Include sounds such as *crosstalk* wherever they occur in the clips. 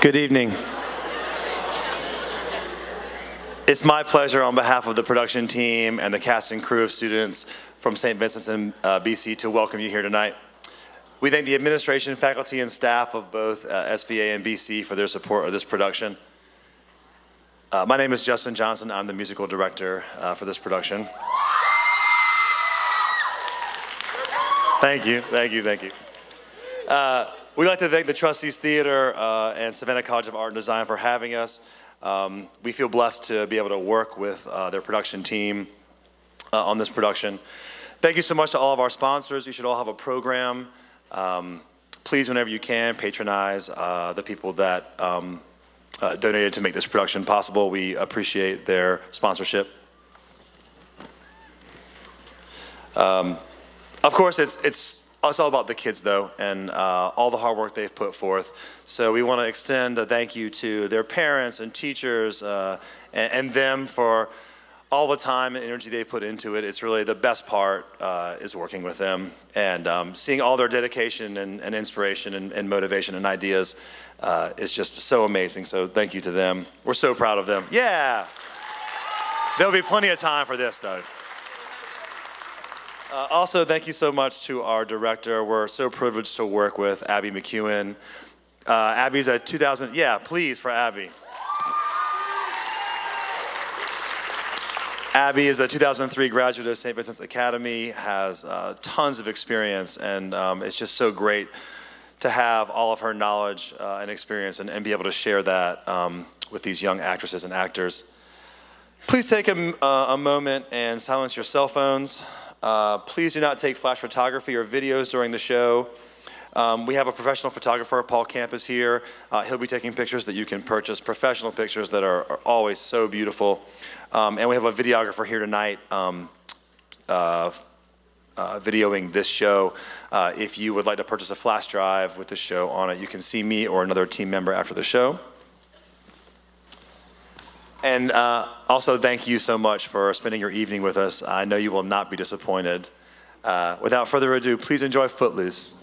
Good evening. It's my pleasure on behalf of the production team and the cast and crew of students from St. Vincent's in uh, BC to welcome you here tonight. We thank the administration, faculty, and staff of both uh, SVA and BC for their support of this production. Uh, my name is Justin Johnson. I'm the musical director uh, for this production. Thank you, thank you, thank you. We'd like to thank the Trustees Theater uh, and Savannah College of Art and Design for having us. Um, we feel blessed to be able to work with uh, their production team uh, on this production. Thank you so much to all of our sponsors. You should all have a program. Um, please, whenever you can, patronize uh, the people that um, uh, donated to make this production possible. We appreciate their sponsorship. Um, of course, it's, it's it's all about the kids though and uh, all the hard work they've put forth. So we want to extend a thank you to their parents and teachers uh, and, and, them for all the time and energy they put into it. It's really the best part uh, is working with them and um, seeing all their dedication and, and inspiration and, and, motivation and ideas uh, is just so amazing. So thank you to them. We're so proud of them. Yeah! There'll be plenty of time for this though uh, also, thank you so much to our director. We're so privileged to work with Abby McEwen. Uh, Abby's a 2000, yeah, please for Abby. Abby is a 2003 graduate of St. Vincent's Academy, has uh, tons of experience, and um, it's just so great to have all of her knowledge uh, and experience and, and, be able to share that um, with these young actresses and actors. Please take a, uh, a moment and silence your cell phones. Uh, please do not take flash photography or videos during the show. Um, we have a professional photographer, Paul Camp is here. Uh, he'll be taking pictures that you can purchase, professional pictures that are, are always so beautiful. Um, and we have a videographer here tonight um, uh, uh, videoing this show. Uh, if you would like to purchase a flash drive with the show on it, you can see me or another team member after the show. And uh, also, thank you so much for spending your evening with us. I know you will not be disappointed. Uh, without further ado, please enjoy Footloose.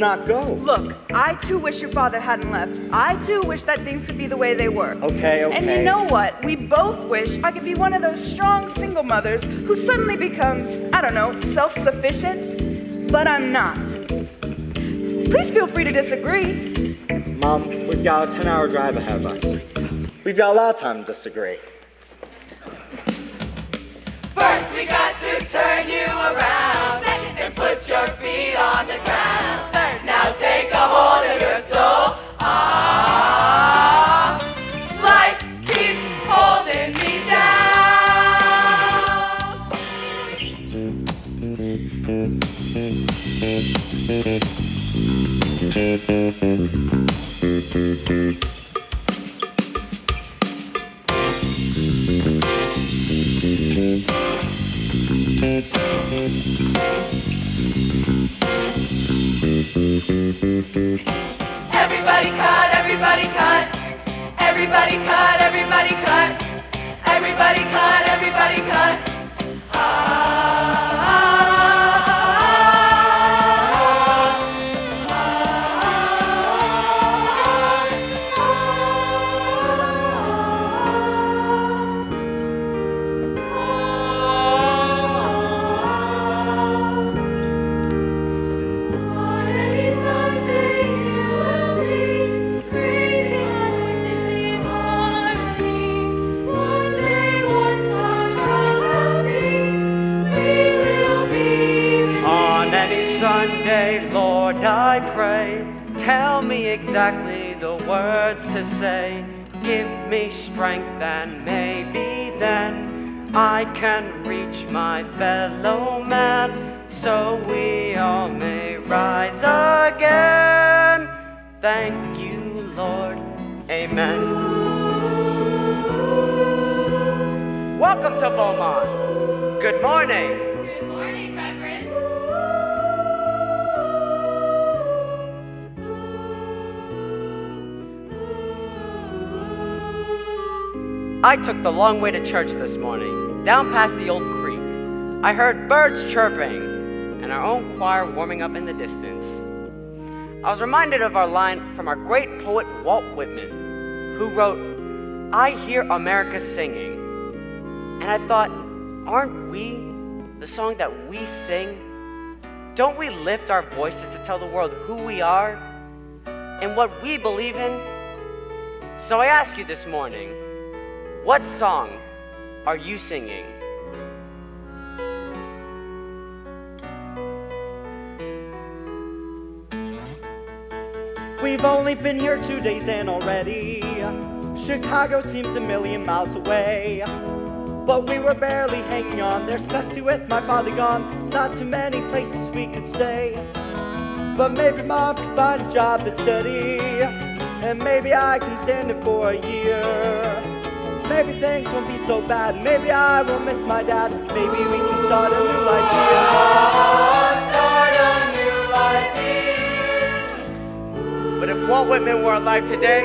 not go. Look, I too wish your father hadn't left. I too wish that things could be the way they were. Okay, okay. And you know what? We both wish I could be one of those strong single mothers who suddenly becomes, I don't know, self sufficient. But I'm not. Please feel free to disagree. Mom, we've got a 10 hour drive ahead of us. We've got a lot of time to disagree. Rise again. Thank you, Lord. Amen. Welcome to Bomont. Good morning. Good morning, Reverend. I took the long way to church this morning, down past the old creek. I heard birds chirping and our own choir warming up in the distance. I was reminded of our line from our great poet Walt Whitman, who wrote, I hear America singing. And I thought, aren't we the song that we sing? Don't we lift our voices to tell the world who we are and what we believe in? So I ask you this morning, what song are you singing? We've only been here two days and already Chicago seems a million miles away. But we were barely hanging on there, especially with my father gone. It's not too many places we could stay. But maybe mom could find a job that's steady. And maybe I can stand it for a year. Maybe things won't be so bad. Maybe I won't miss my dad. Maybe we can start a new life here. If Walt Whitman were alive today,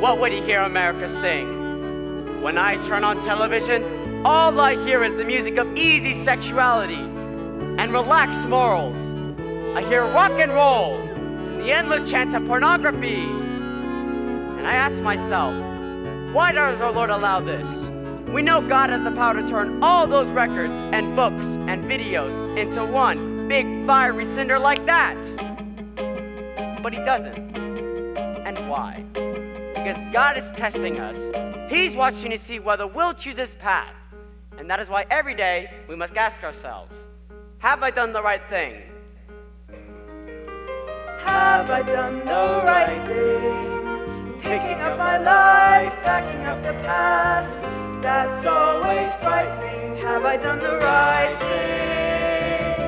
what would he hear America sing? When I turn on television, all I hear is the music of easy sexuality and relaxed morals. I hear rock and roll and the endless chant of pornography. And I ask myself, why does our Lord allow this? We know God has the power to turn all those records and books and videos into one big fiery cinder like that. But He doesn't. And why? Because God is testing us. He's watching to see whether we'll choose His path. And that is why every day we must ask ourselves Have I done the right thing? Have I done the right thing? Picking up my life, backing up the past. That's always frightening. Have I done the right thing?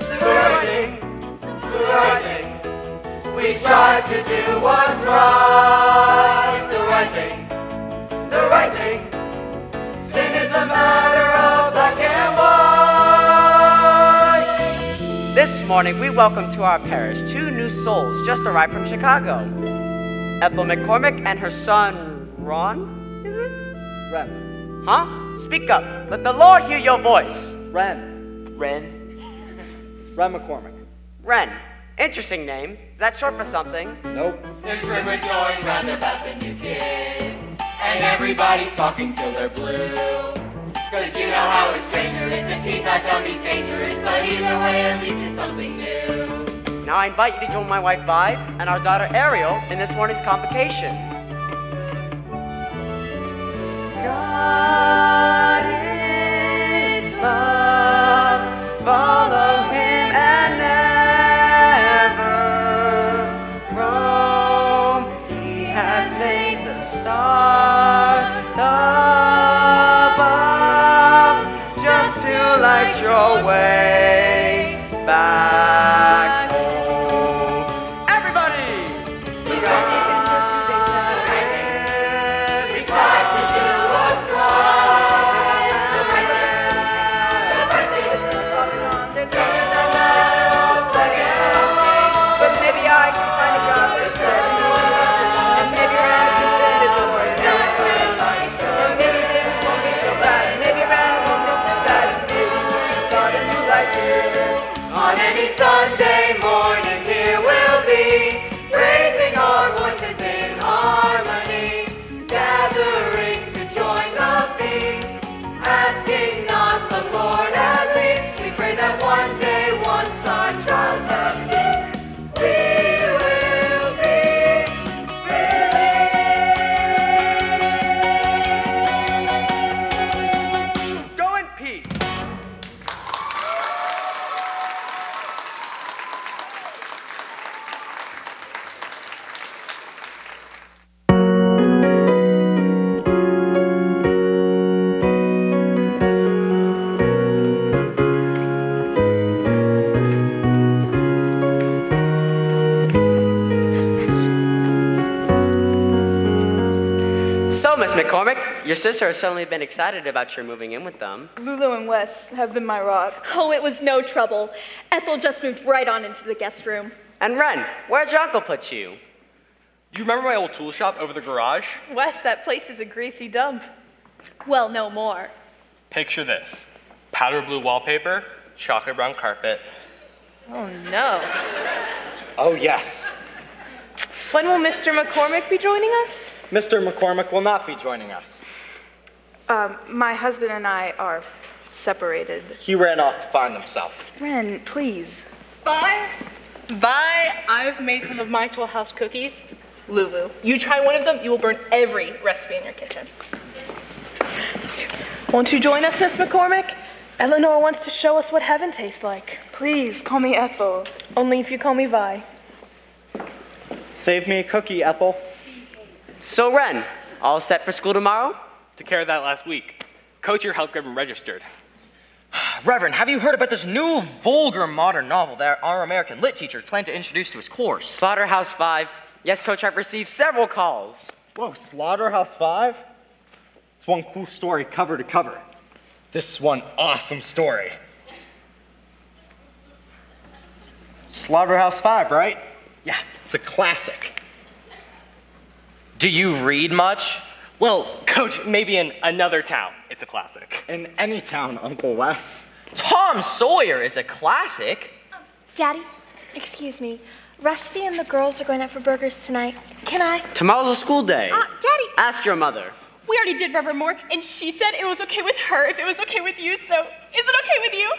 The right thing, the right thing. We strive to do what's right. The right thing, the right thing. Sin is a matter of black and white. This morning we welcome to our parish two new souls just arrived from Chicago Ethel McCormick and her son, Ron, is it? Ren. Huh? Speak up. Let the Lord hear your voice. Ren. Ren. Ren McCormick. Ren. Interesting name. Is that short for something? Nope. There's rumors going round about the new kid. And everybody's talking till they're blue. Cause you know how a stranger is if he's not dumb, he's dangerous. But either way, at least it's something new. Now I invite you to join my wife Vi and our daughter Ariel in this morning's convocation. God is love, your way back sister has certainly been excited about your moving in with them. Lulu and Wes have been my rock. Oh, it was no trouble. Ethel just moved right on into the guest room. And Ren, where'd your uncle put you? Do you remember my old tool shop over the garage? Wes, that place is a greasy dump. Well, no more. Picture this powder blue wallpaper, chocolate brown carpet. Oh no. Oh, yes. When will Mr. McCormick be joining us? Mr. McCormick will not be joining us. Um, my husband and I are separated. He ran off to find himself. Ren, please. Bye. Bye. I've made some of my Toll House cookies. Lulu, you try one of them, you will burn every recipe in your kitchen. Won't you join us, Miss McCormick? Eleanor wants to show us what heaven tastes like. Please, call me Ethel. Only if you call me Vi. Save me a cookie, Ethel. So, Ren, all set for school tomorrow? Took care of that last week. Coach here helped get him registered. *sighs* Reverend, have you heard about this new vulgar modern novel that our American lit teachers plan to introduce to his course? Slaughterhouse 5. Yes, Coach, I've received several calls. Whoa, Slaughterhouse 5? It's one cool story cover to cover. This one awesome story. Slaughterhouse 5, right? Yeah, it's a classic. Do you read much? Well, Coach, maybe in another town, it's a classic. In any town, Uncle Wes. Tom Sawyer is a classic. Daddy, excuse me. Rusty and the girls are going out for burgers tonight. Can I? Tomorrow's a school day. Uh, Daddy! Ask your mother. We already did Reverend Moore, and she said it was okay with her if it was okay with you, so is it okay with you?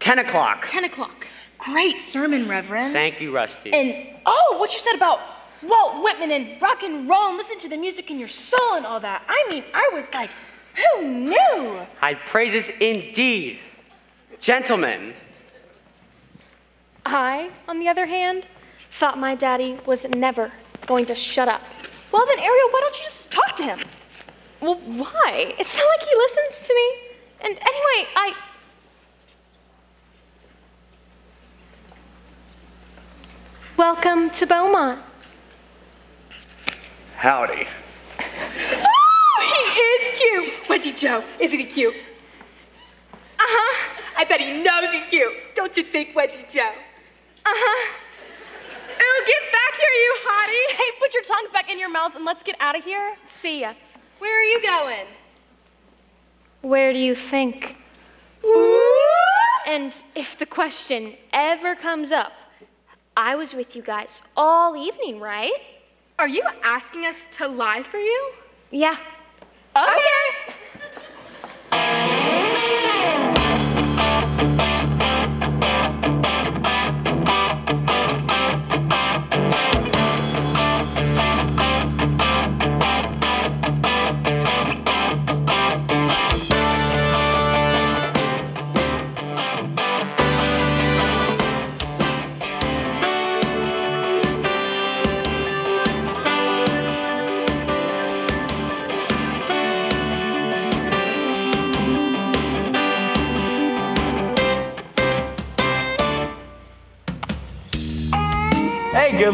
10 o'clock. 10 o'clock. Great sermon, Reverend. Thank you, Rusty. And oh, what you said about Walt Whitman and rock and roll and listen to the music in your soul and all that. I mean, I was like, who knew? High praises indeed. Gentlemen, I, on the other hand, thought my daddy was never going to shut up. Well, then, Ariel, why don't you just talk to him? Well, why? It's not like he listens to me. And anyway, I. Welcome to Bomont. Howdy. Oh, he is cute. Wendy Jo, isn't he cute? Uh huh. I bet he knows he's cute. Don't you think, Wendy Jo? Uh huh. Ooh, get back here, you hottie. Hey, put your tongues back in your mouths and let's get out of here. See ya. Where are you going? Where do you think? And if the question ever comes up, I was with you guys all evening, right? Are you asking us to lie for you? Yeah. Okay. Hey,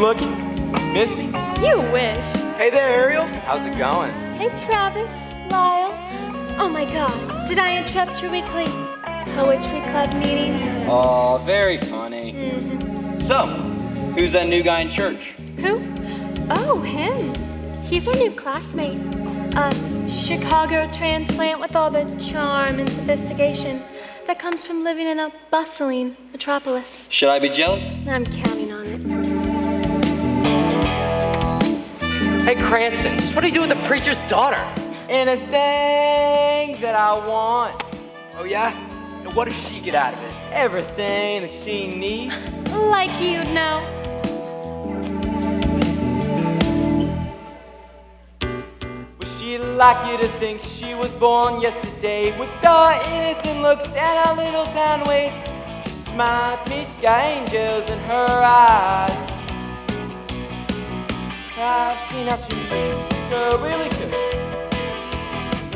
looking. Miss me? You wish. Hey there, Ariel. How's it going? Hey, Travis, Lyle. Oh my god, did I interrupt your weekly poetry club meeting? Oh, very funny. Mm-hmm. So, who's that new guy in church? Who? Oh, him. He's our new classmate. A Chicago transplant with all the charm and sophistication that comes from living in a bustling metropolis. Should I be jealous? I'm counting Hey, Cranston, what do you do with the preacher's daughter? Anything that I want. Oh, yeah? And what does she get out of it? Everything that she needs. Like you'd know. Would she like you to think she was born yesterday with her innocent looks and her little town ways? She smiled at me, she's got angels in her eyes. I've seen how she makes her really good.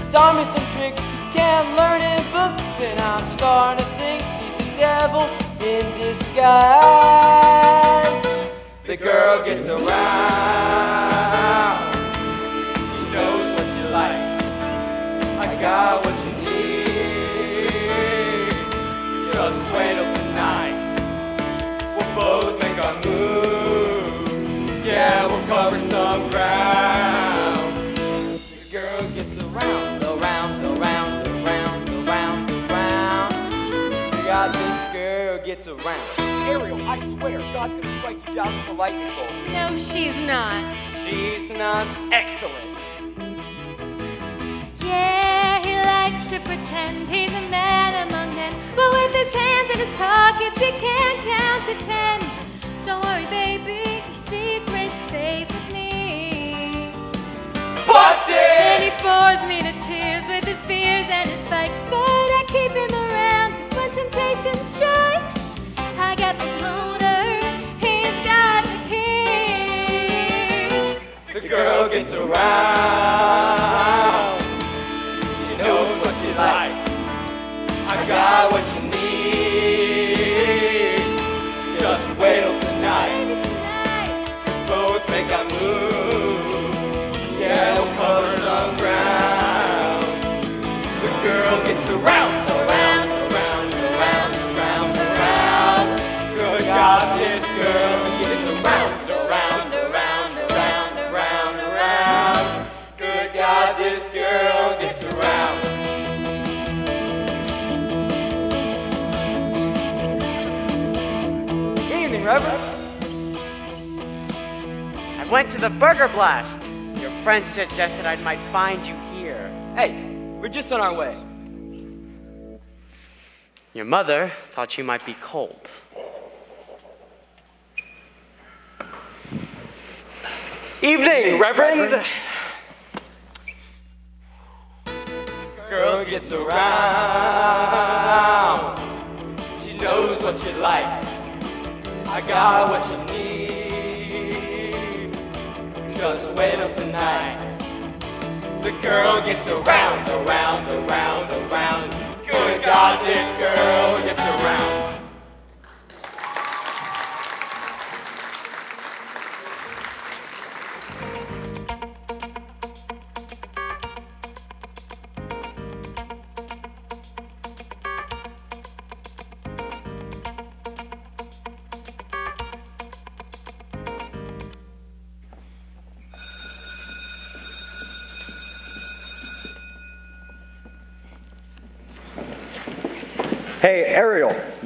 Taught me some tricks you can't learn in books, and I'm starting to think she's a devil in disguise. The girl gets around. She knows what she likes. I got what you I swear, God's gonna strike you down with a lightning bolt. No, she's not. She's not excellent. Yeah, he likes to pretend he's a man among men, but with his hands in his pockets, he can't count to ten. Don't worry, baby, your secret's safe with me. Busted! And he bores me to tears with his fears and his spikes, but I keep him around, cause when temptation strikes, girl gets around. I went to the Burger Blast. Your friend suggested I might find you here. Hey, we're just on our way. Your mother thought you might be cold. Evening, Reverend. Girl gets around. She knows what she likes. I got what you need. Just wait up tonight. The girl gets around, around, around, around. Good God, this girl gets around.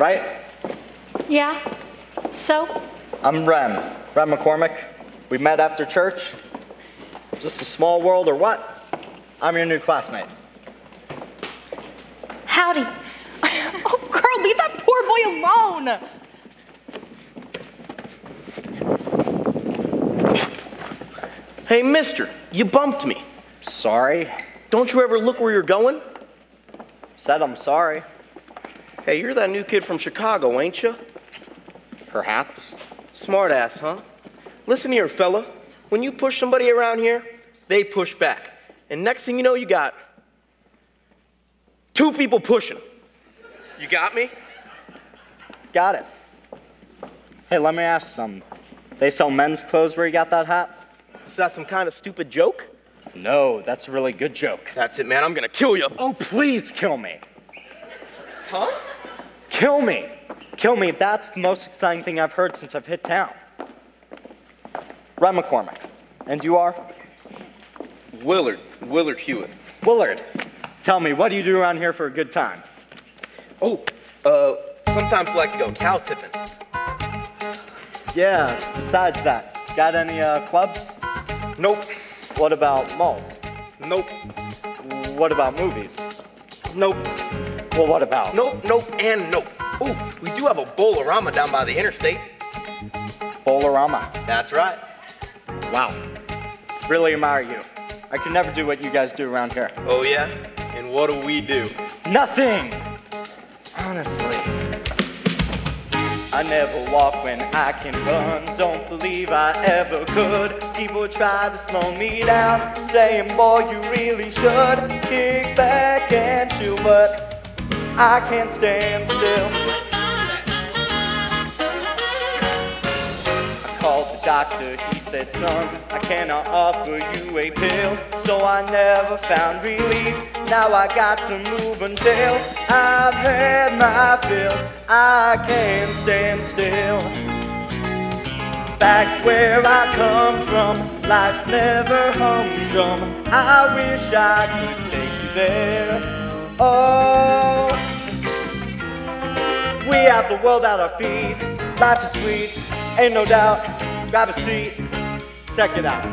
Right? Yeah? So? I'm Ren, Ren McCormick. We met after church. Is this a small world or what? I'm your new classmate. Howdy. *laughs* oh, girl, leave that poor boy alone. Hey, mister, you bumped me. Sorry. Don't you ever look where you're going? Said I'm sorry. Hey, you're that new kid from Chicago, ain't you? Perhaps. Smart ass, huh? Listen here, fella. When you push somebody around here, they push back. And next thing you know, you got two people pushing. You got me? Got it. Hey, let me ask some. They sell men's clothes where you got that hat? Is that some kind of stupid joke? No, that's a really good joke. That's it, man. I'm gonna kill you. Oh, please kill me. Huh? Kill me. Kill me. That's the most exciting thing I've heard since I've hit town. Ren McCormick. And you are? Willard. Willard Hewitt. Willard. Tell me, what do you do around here for a good time? Oh, uh, sometimes I like to go cow tipping. Yeah, besides that, got any uh, clubs? Nope. What about malls? Nope. What about movies? Nope. Well, what about? Nope, nope, and nope. Oh, we do have a Bolorama down by the interstate. Bolorama. That's right. Wow. Really admire you. I could never do what you guys do around here. Oh, yeah? And what do we do? Nothing! Honestly. I never walk when I can run. Don't believe I ever could. People try to slow me down, saying, Boy, you really should kick back and chill, but I can't stand still. I called the doctor, he said, Son, I cannot offer you a pill. So I never found relief. Now I got to move until I've had my fill. I can't stand still. Back where I come from, life's never humdrum. I wish I could take you there. Oh, we have the world at our feet. Life is sweet, ain't no doubt. Grab a seat, check it out.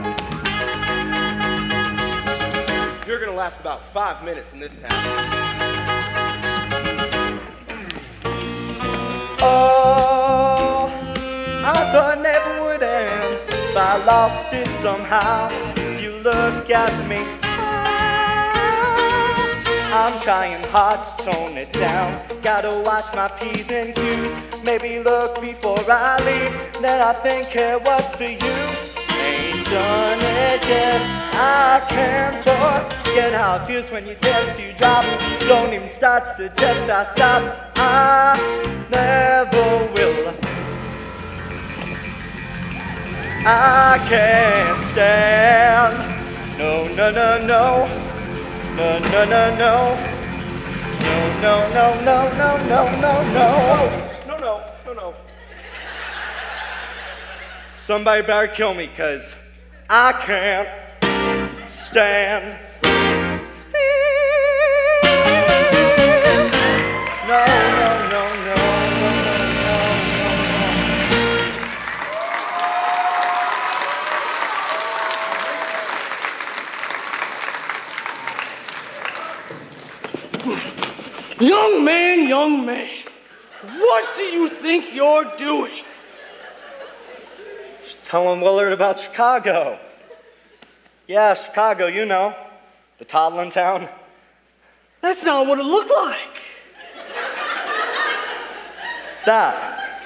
You're gonna last about five minutes in this town. Oh, I thought it never would end. But I lost it somehow. You look at me. I'm trying hard to tone it down. Gotta watch my P's and Q's. Maybe look before I leave. Then I think, hey, what's the use? Ain't done it yet. I can't forget how it feels when you dance, you drop. So don't even start to suggest I stop. I never will. I can't stand. No, no, no, no. No, no, no, no. No, no, no, no, no, no, no, no. No, no, no, no. Somebody better kill me, cause I can't stand still. No, no, no, Young man, young man, what do you think you're doing? Just telling Willard about Chicago. Yeah, Chicago, you know. The toddling town. That's not what it looked like. That.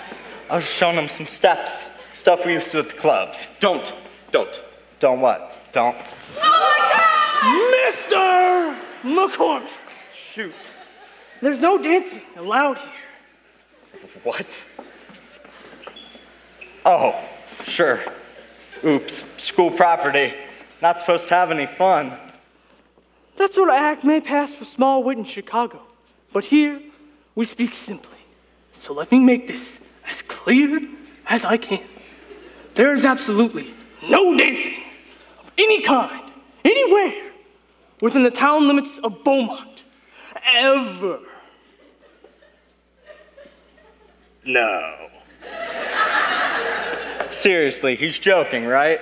I was showing him some steps. Stuff we used to at the clubs. Don't. Don't. Don't what? Don't. Oh my God! Mr. McCormick, Shoot. There's no dancing allowed here. What? Oh, sure. Oops, school property. Not supposed to have any fun. That sort of act may pass for small wit in Chicago, but here we speak simply. So let me make this as clear as I can. There is absolutely no dancing of any kind, anywhere, within the town limits of Bomont. Ever. No. Seriously, he's joking, right?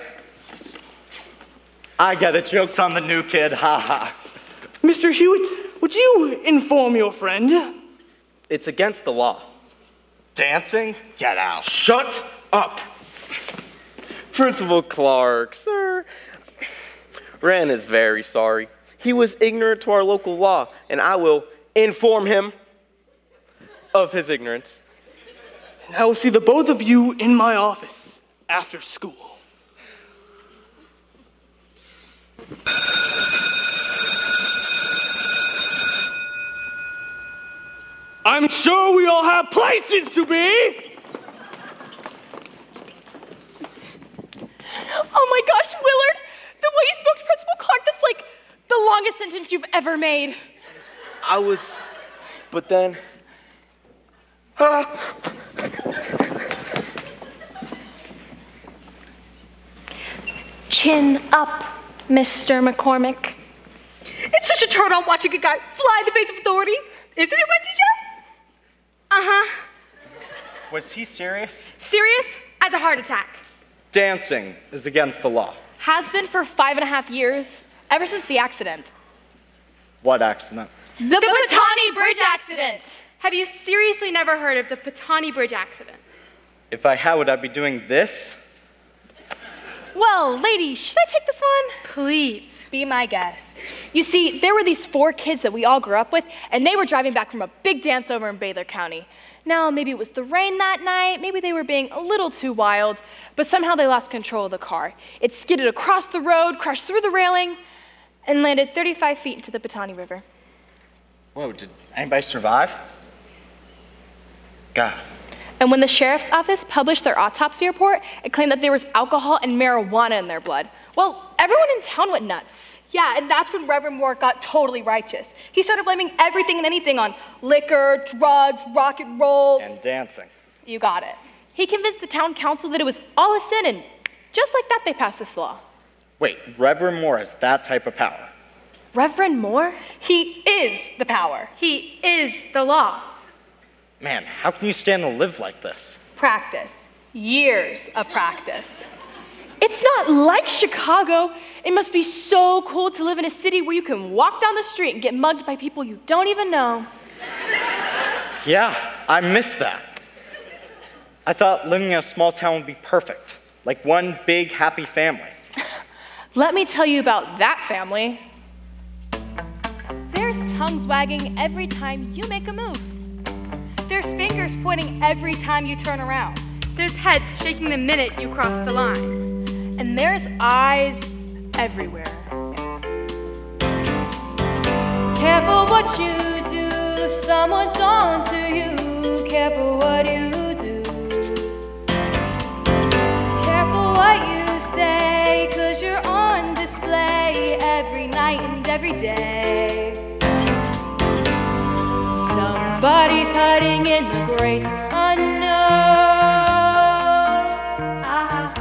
I get it. Joke's on the new kid. Ha ha. Mr. Hewitt, would you inform your friend? It's against the law. Dancing? Get out. Shut up. Principal Clark, sir. Ren is very sorry. He was ignorant to our local law, and I will inform him of his ignorance. And I will see the both of you in my office after school. I'm sure we all have places to be. Oh my gosh, Willard! The way you spoke to Principal Clark, that's like the longest sentence you've ever made. I was, but then. Ah. Chin up, Mr. McCormick. It's such a turn on watching a guy fly the base of authority. Isn't it, Wendy Jo? Uh huh. Was he serious? Serious as a heart attack. Dancing is against the law. Has been for five and a half years, ever since the accident. What accident? The, Patani Bridge accident. Have you seriously never heard of the Patani Bridge accident? If I had, would I be doing this? Well, ladies, should I take this one? Please. Be my guest. You see, there were these four kids that we all grew up with, and they were driving back from a big dance over in Baylor County. Now, maybe it was the rain that night, maybe they were being a little too wild, but somehow they lost control of the car. It skidded across the road, crashed through the railing, and landed 35 feet into the Patani River. Whoa, did anybody survive? God. And when the sheriff's office published their autopsy report, it claimed that there was alcohol and marijuana in their blood. Well, everyone in town went nuts. Yeah, and that's when Reverend Moore got totally righteous. He started blaming everything and anything on liquor, drugs, rock and roll. And dancing. You got it. He convinced the town council that it was all a sin, and just like that, they passed this law. Wait, Reverend Moore has that type of power. Reverend Moore? He is the power. He is the law. Man, how can you stand to live like this? Practice. Years of practice. It's not like Chicago. It must be so cool to live in a city where you can walk down the street and get mugged by people you don't even know. Yeah, I miss that. I thought living in a small town would be perfect, like one big happy family. Let me tell you about that family. There's tongues wagging every time you make a move. There's fingers pointing every time you turn around. There's heads shaking the minute you cross the line. And there's eyes everywhere. Careful what you do, someone's on to you. Careful what you do. Careful what you say, cause you're on display every night and every day. Hiding in the great unknown. Ah.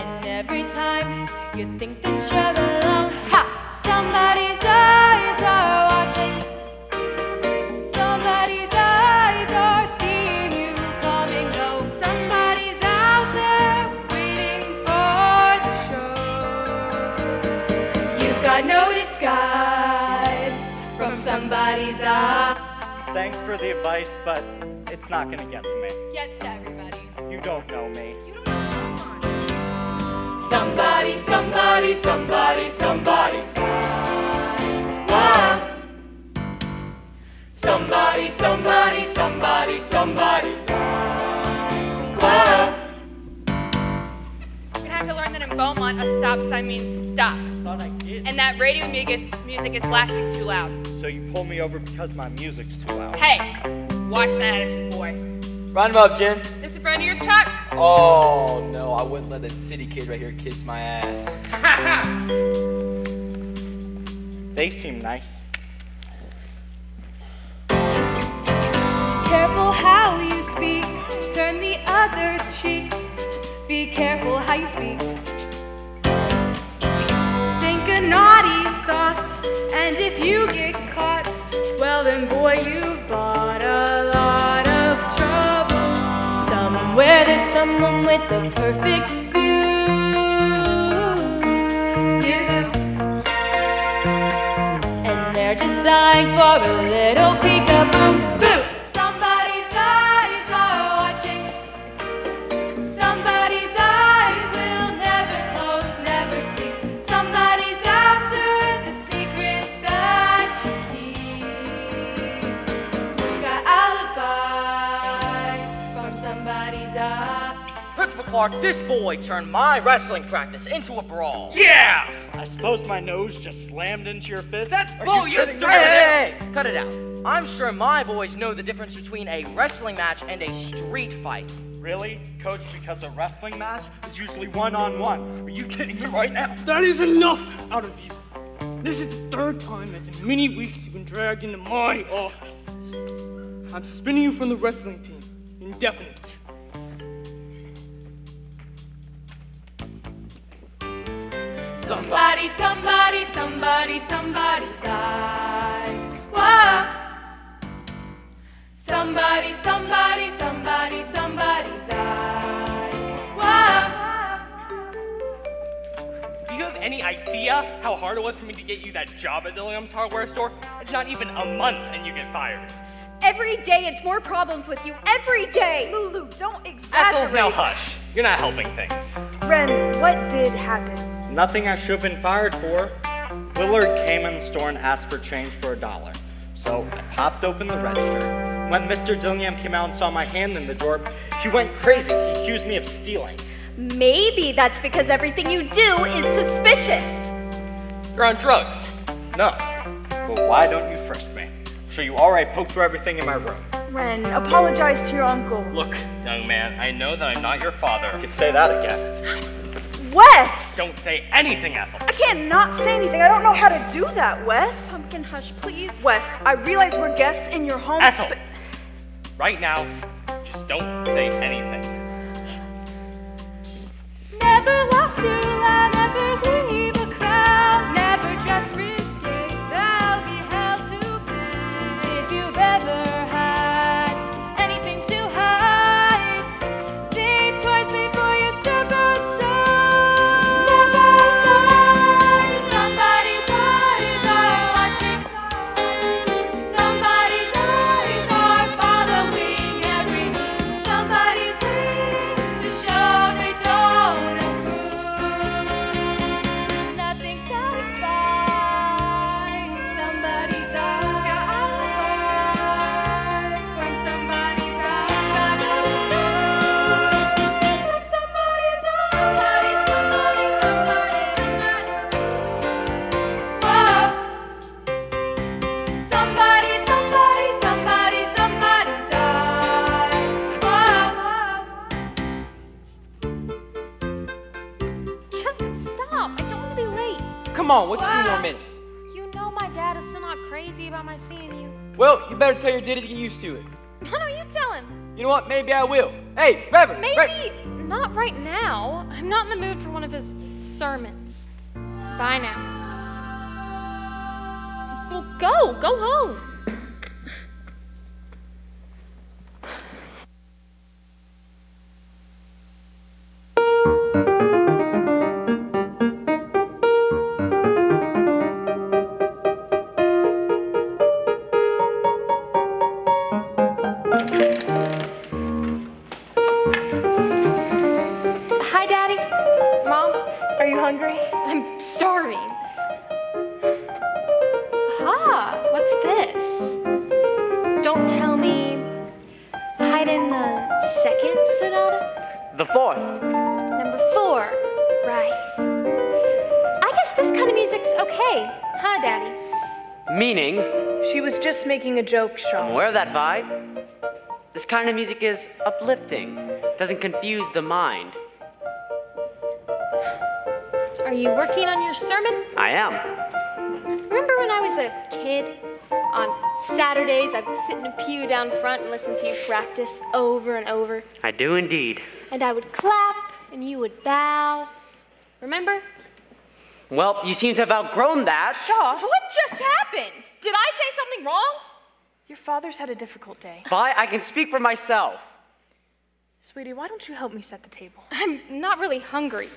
And every time you think that you're alone, ha! Somebody's eyes are watching. Somebody's eyes are seeing you come and go. Somebody's out there waiting for the show. You've got no disguise from somebody's for the advice, but it's not gonna get to me. Gets to everybody. You don't know me. You don't Somebody, somebody, somebody, somebody. Wow. Somebody, somebody, somebody, somebody. Wow. You're Bomont, a stop sign means stop. Thought I did. And that radio music, music is blasting too loud. So you pulled me over because my music's too loud. Hey, watch that attitude, boy. Round him up, Jen. This a friend of yours, Chuck? Oh no, I wouldn't let that city kid right here kiss my ass. *laughs* They seem nice. Careful how you speak, turn the other cheek. Be careful how you speak naughty thoughts. And if you get caught, well then boy, you've bought a lot of trouble. Somewhere there's someone with the perfect view. Yeah. And they're just dying for a little piece. Clark, this boy turned my wrestling practice into a brawl. Yeah! I suppose my nose just slammed into your fist? That's Bull, you started hey, hey, hey, cut it out. I'm sure my boys know the difference between a wrestling match and a street fight. Really? Coach, because a wrestling match is usually one-on-one. Are you kidding me right now? That is enough out of you. This is the third time as in many weeks you've been dragged into my office. I'm suspending you from the wrestling team indefinitely. Somebody, somebody, somebody, somebody's eyes. Whoa. Somebody, somebody, somebody, somebody's eyes. Whoa. Do you have any idea how hard it was for me to get you that job at the Williams hardware store? It's not even a month and you get fired. Every day it's more problems with you. Every day. Lulu, don't exaggerate. Ethel, now hush. You're not helping things. Ren, what did happen? Nothing I should have been fired for. Willard came in the store and asked for change for a dollar. So I popped open the register. When Mr. Dillingham came out and saw my hand in the drawer, he went crazy. He accused me of stealing. Maybe that's because everything you do is suspicious. You're on drugs. No. Well, why don't you frisk me? So you already poked through everything in my room. Ren, apologize to your uncle. Look, young man, I know that I'm not your father. You could say that again. Wes! Don't say anything, Ethel. I can't not say anything. I don't know how to do that, Wes. Pumpkin hush, please. Wes, I realize we're guests in your home. Ethel. but- Right now, just don't say anything. Never laugh too loud, never leave a crowd, never dress risque, Come on, what's a few more minutes? You know my dad is still not crazy about my seeing you. Well, you better tell your daddy to get used to it. *laughs* No, don't you tell him? You know what? Maybe I will. Hey, Reverend. Maybe Re- not right now. I'm not in the mood for one of his sermons. Bye now. Well, go. Go home. That vibe. This kind of music is uplifting, doesn't confuse the mind. Are you working on your sermon? I am. Remember when I was a kid? On Saturdays, I'd sit in a pew down front and listen to you practice over and over. I do indeed. And I would clap, and you would bow. Remember? Well, you seem to have outgrown that. Shaw, what just happened? Did I say something wrong? Your father's had a difficult day. Vi, I can speak for myself. Sweetie, why don't you help me set the table? I'm not really hungry.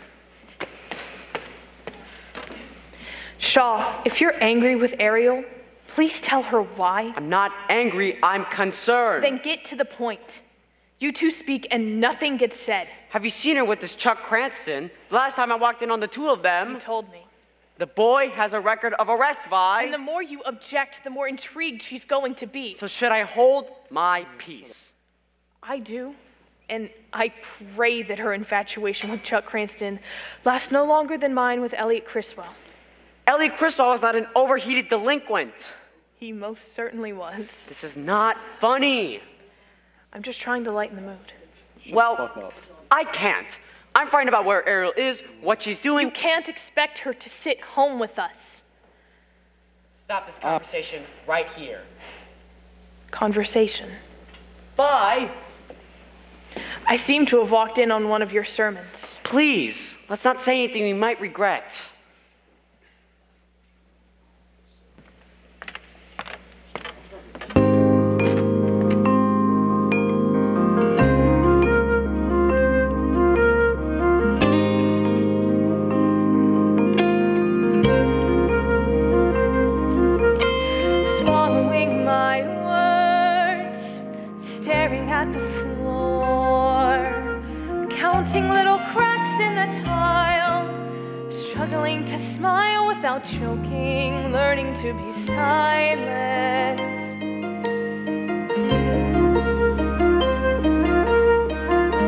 Shaw, if you're angry with Ariel, please tell her why. I'm not angry, I'm concerned. Then get to the point. You two speak and nothing gets said. Have you seen her with this Chuck Cranston? The last time I walked in on the two of them. You told me. The boy has a record of arrest, Vi. And the more you object, the more intrigued she's going to be. So should I hold my peace? I do. And I pray that her infatuation with Chuck Cranston lasts no longer than mine with Elliot Criswell. Elliot Criswell is not an overheated delinquent. He most certainly was. This is not funny. I'm just trying to lighten the mood. well, I can't. I'm fighting about where Ariel is, what she's doing. You can't expect her to sit home with us. Stop this conversation right here. Conversation. Bye. I seem to have walked in on one of your sermons. Please, let's not say anything we might regret. In the tile, struggling to smile without choking, learning to be silent.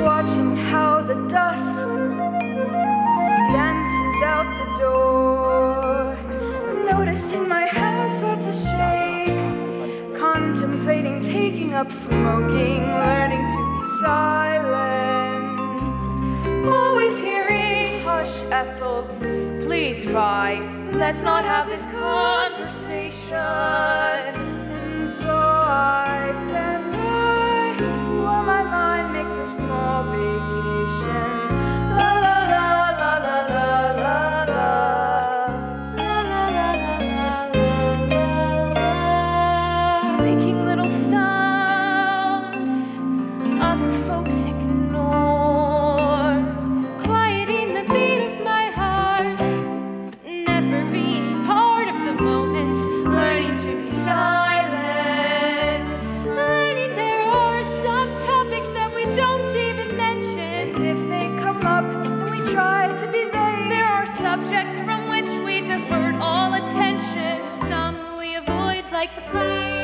Watching how the dust dances out the door, noticing my hands start to shake, contemplating taking up smoking, learning to be silent. Always hearing, hush, Ethel, please, Vi, let's not have this conversation. And so I stand by while my mind makes a small vacation. Avoid like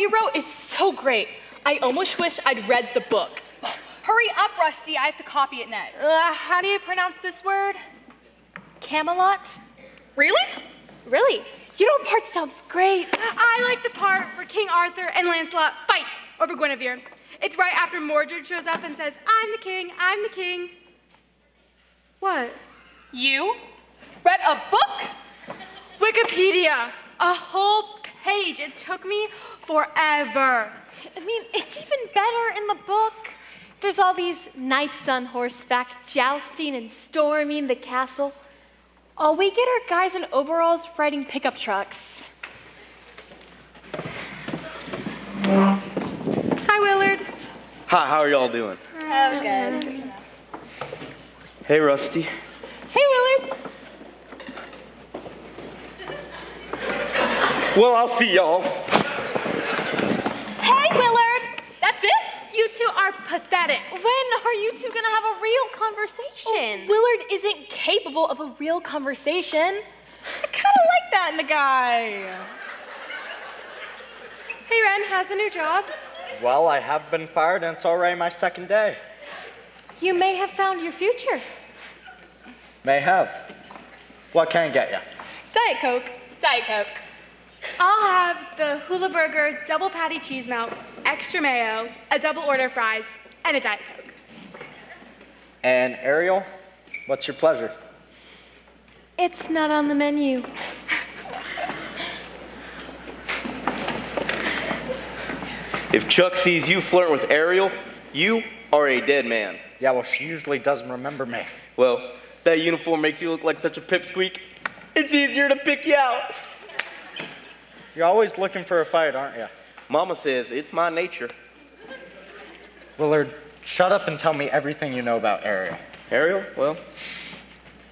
you wrote is so great. I almost wish I'd read the book. Hurry up, Rusty. I have to copy it next. Uh, how do you pronounce this word? Camelot? Really? Really? You know what part sounds great? I like the part where King Arthur and Lancelot fight over Guinevere. It's right after Mordred shows up and says, I'm the king, I'm the king. What? You read a book? Wikipedia, a whole page. It took me forever. I mean, it's even better in the book. There's all these knights on horseback jousting and storming the castle. All we get are guys in overalls riding pickup trucks. Hi, Willard. Hi, how are y'all doing? Oh, good. Hey, Rusty. Hey, Willard. Well, I'll see y'all. Hey, Willard. That's it? You two are pathetic. When are you two gonna have a real conversation? Oh, Willard isn't capable of a real conversation. I kind of like that in a guy. Hey, Ren, how's the new job? Well, I have been fired and it's already my second day. You may have found your future. May have. What can I get you? Diet Coke. Diet Coke. I'll have the hula burger, double patty cheese melt, extra mayo, a double order of fries, and a Diet Coke. And Ariel, what's your pleasure? It's not on the menu. If Chuck sees you flirting with Ariel, you are a dead man. Yeah, well, she usually doesn't remember me. Well, that uniform makes you look like such a pipsqueak. It's easier to pick you out. You're always looking for a fight, aren't you? Mama says it's my nature. Willard, shut up and tell me everything you know about Ariel. Ariel? Well,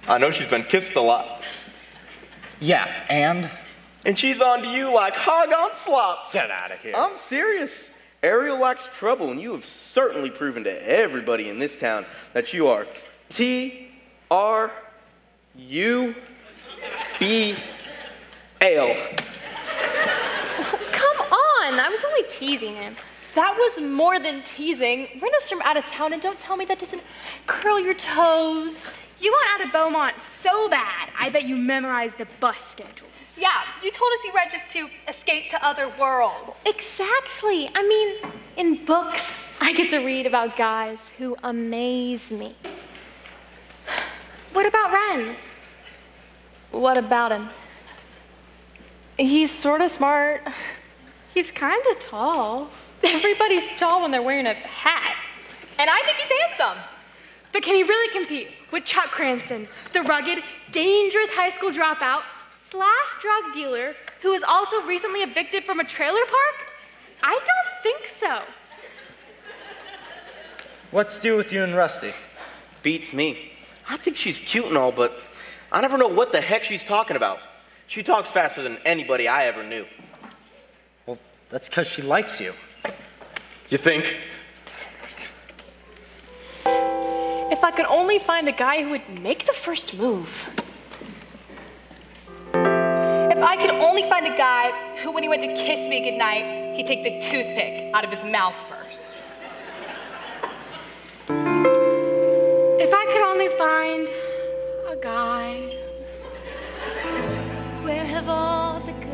I know she's been kissed a lot. Yeah, and? And she's on to you like hog on slop. Get out of here. I'm serious. Ariel likes trouble, and you have certainly proven to everybody in this town that you are T R U B L. Come on, I was only teasing him. That was more than teasing. Rena's from out of town, and don't tell me that doesn't curl your toes. You want out of Bomont so bad, I bet you memorized the bus schedules. Yeah, you told us you read just to escape to other worlds. Exactly. I mean, in books, I get to read about guys who amaze me. What about Ren? What about him? He's sort of smart. He's kind of tall. Everybody's tall when they're wearing a hat. And I think he's handsome. But can he really compete with Chuck Cranston, the rugged, dangerous high school dropout slash drug dealer who was also recently evicted from a trailer park? I don't think so. What's to do with you and Rusty? Beats me. I think she's cute and all, but I never know what the heck she's talking about. She talks faster than anybody I ever knew. Well, that's because she likes you. You think? If I could only find a guy who would make the first move. If I could only find a guy who, when he went to kiss me goodnight, he'd take the toothpick out of his mouth first. If I could only find a guy. Where have all the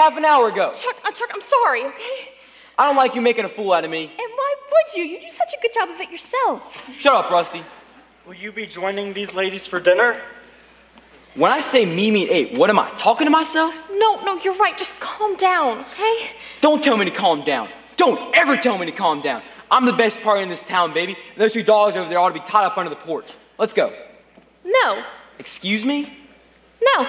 half an hour ago. Chuck, uh, Chuck, I'm sorry, okay? I don't like you making a fool out of me. And why would you? You do such a good job of it yourself. Shut up, Rusty. Will you be joining these ladies for dinner? When I say meet me at 8, what am I, talking to myself? No, no, you're right. Just calm down, okay? Don't tell me to calm down. Don't ever tell me to calm down. I'm the best party in this town, baby. And those two dogs over there ought to be tied up under the porch. Let's go. No, Excuse me? no.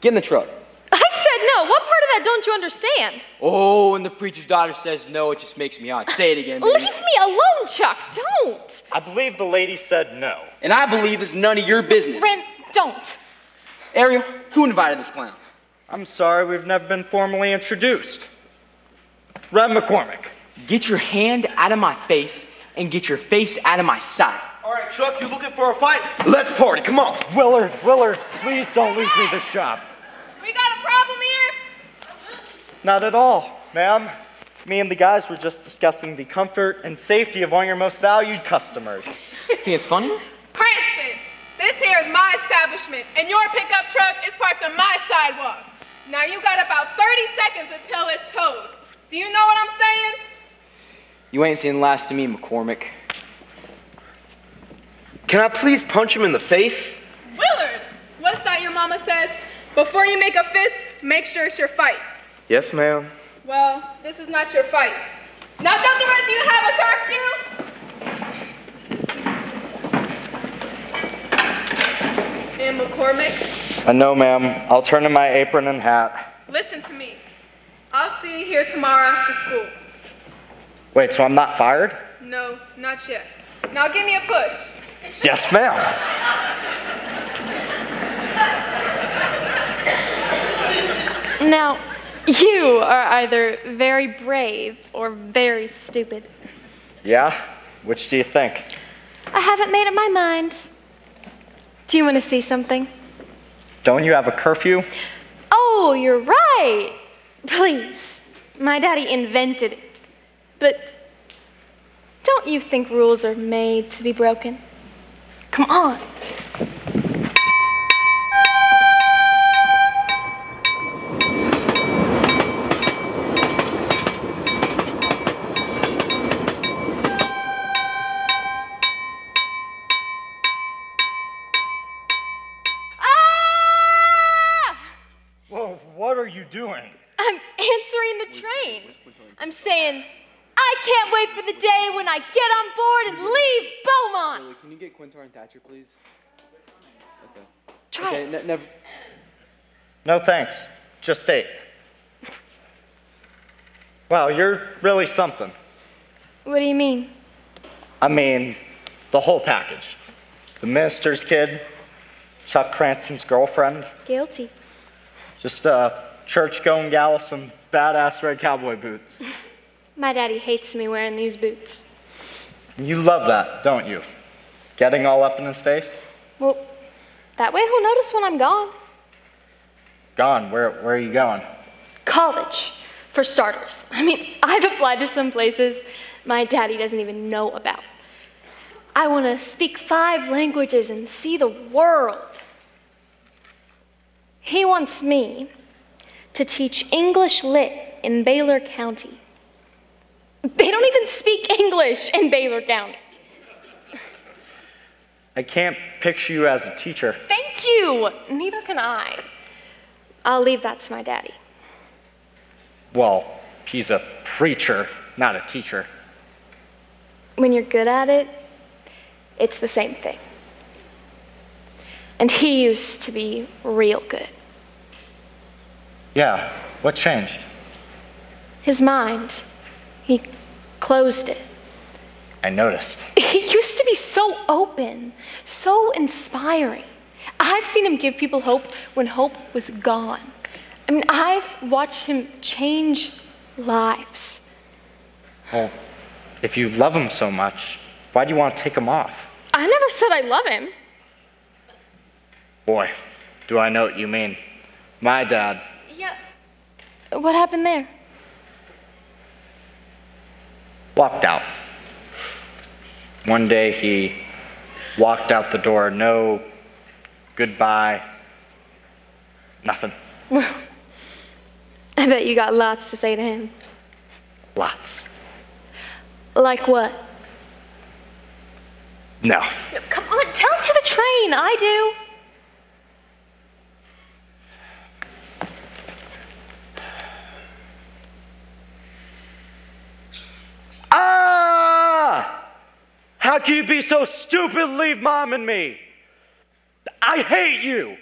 Get in the truck. I said no. What part of that don't you understand? Oh, and the preacher's daughter says no, it just makes me hot. Say it again, baby. Leave me alone, Chuck. Don't. I believe the lady said no. And I believe it's none of your business. Ren, don't. Ariel, who invited this clown? I'm sorry, we've never been formally introduced. Ren McCormick. Get your hand out of my face and get your face out of my sight. All right, Chuck, you looking for a fight? Let's party. Come on. Willard, Willard, please don't lose me this job. We got a problem here? Not at all, ma'am. Me and the guys were just discussing the comfort and safety of one of your most valued customers. *laughs* Think it's funny? Cranston, this here is my establishment, and your pickup truck is parked on my sidewalk. Now you got about 30 seconds until it's towed. Do you know what I'm saying? You ain't seen the last of me, McCormick. Can I please punch him in the face? Willard, what's that your mama says? Before you make a fist, make sure it's your fight. Yes, ma'am. Well, this is not your fight. Now don't the rest you have a curfew? And McCormick, uh, I know, ma'am. I'll turn in my apron and hat. listen to me. I'll see you here tomorrow after school. Wait, so I'm not fired? No, not yet. Now give me a push. Yes, ma'am. Now, you are either very brave or very stupid. Yeah? Which do you think? I haven't made up my mind. Do you want to see something? Don't you have a curfew? Oh, you're right. Please. My daddy invented it. But don't you think rules are made to be broken? Come on. Get Quintar and Thatcher, please? Okay. Try okay, it. ne- never. No thanks. Just eight. Wow, you're really something. What do you mean? I mean, the whole package. The minister's kid, Chuck Cranston's girlfriend, Guilty. just a church going gal with some badass red cowboy boots. *laughs* My daddy hates me wearing these boots. You love that, don't you? Getting all up in his face? Well, that way he'll notice when I'm gone. Gone. Where, where are you going? College, for starters. I mean, *laughs* I've applied to some places my daddy doesn't even know about. I want to speak five languages and see the world. He wants me to teach English lit in Baylor County. They don't even speak English in Baylor County. I can't picture you as a teacher. Thank you. Neither can I. I'll leave that to my daddy. Well, he's a preacher, not a teacher. When you're good at it, it's the same thing. And he used to be real good. Yeah, what changed? His mind, he closed it. I noticed. *laughs* He used to be so open, so inspiring. I've seen him give people hope when hope was gone. I mean, I've watched him change lives. Well, if you love him so much, why do you want to take him off? I never said I love him. Boy, do I know what you mean. My dad, Yeah. What happened there? walked out. One day he walked out the door. No goodbye. Nothing. *laughs* I bet you got lots to say to him. Lots. Like what? No. Come on, tell him to the train. I do. Ah! How can you be so stupid? Leave mom and me. I hate you.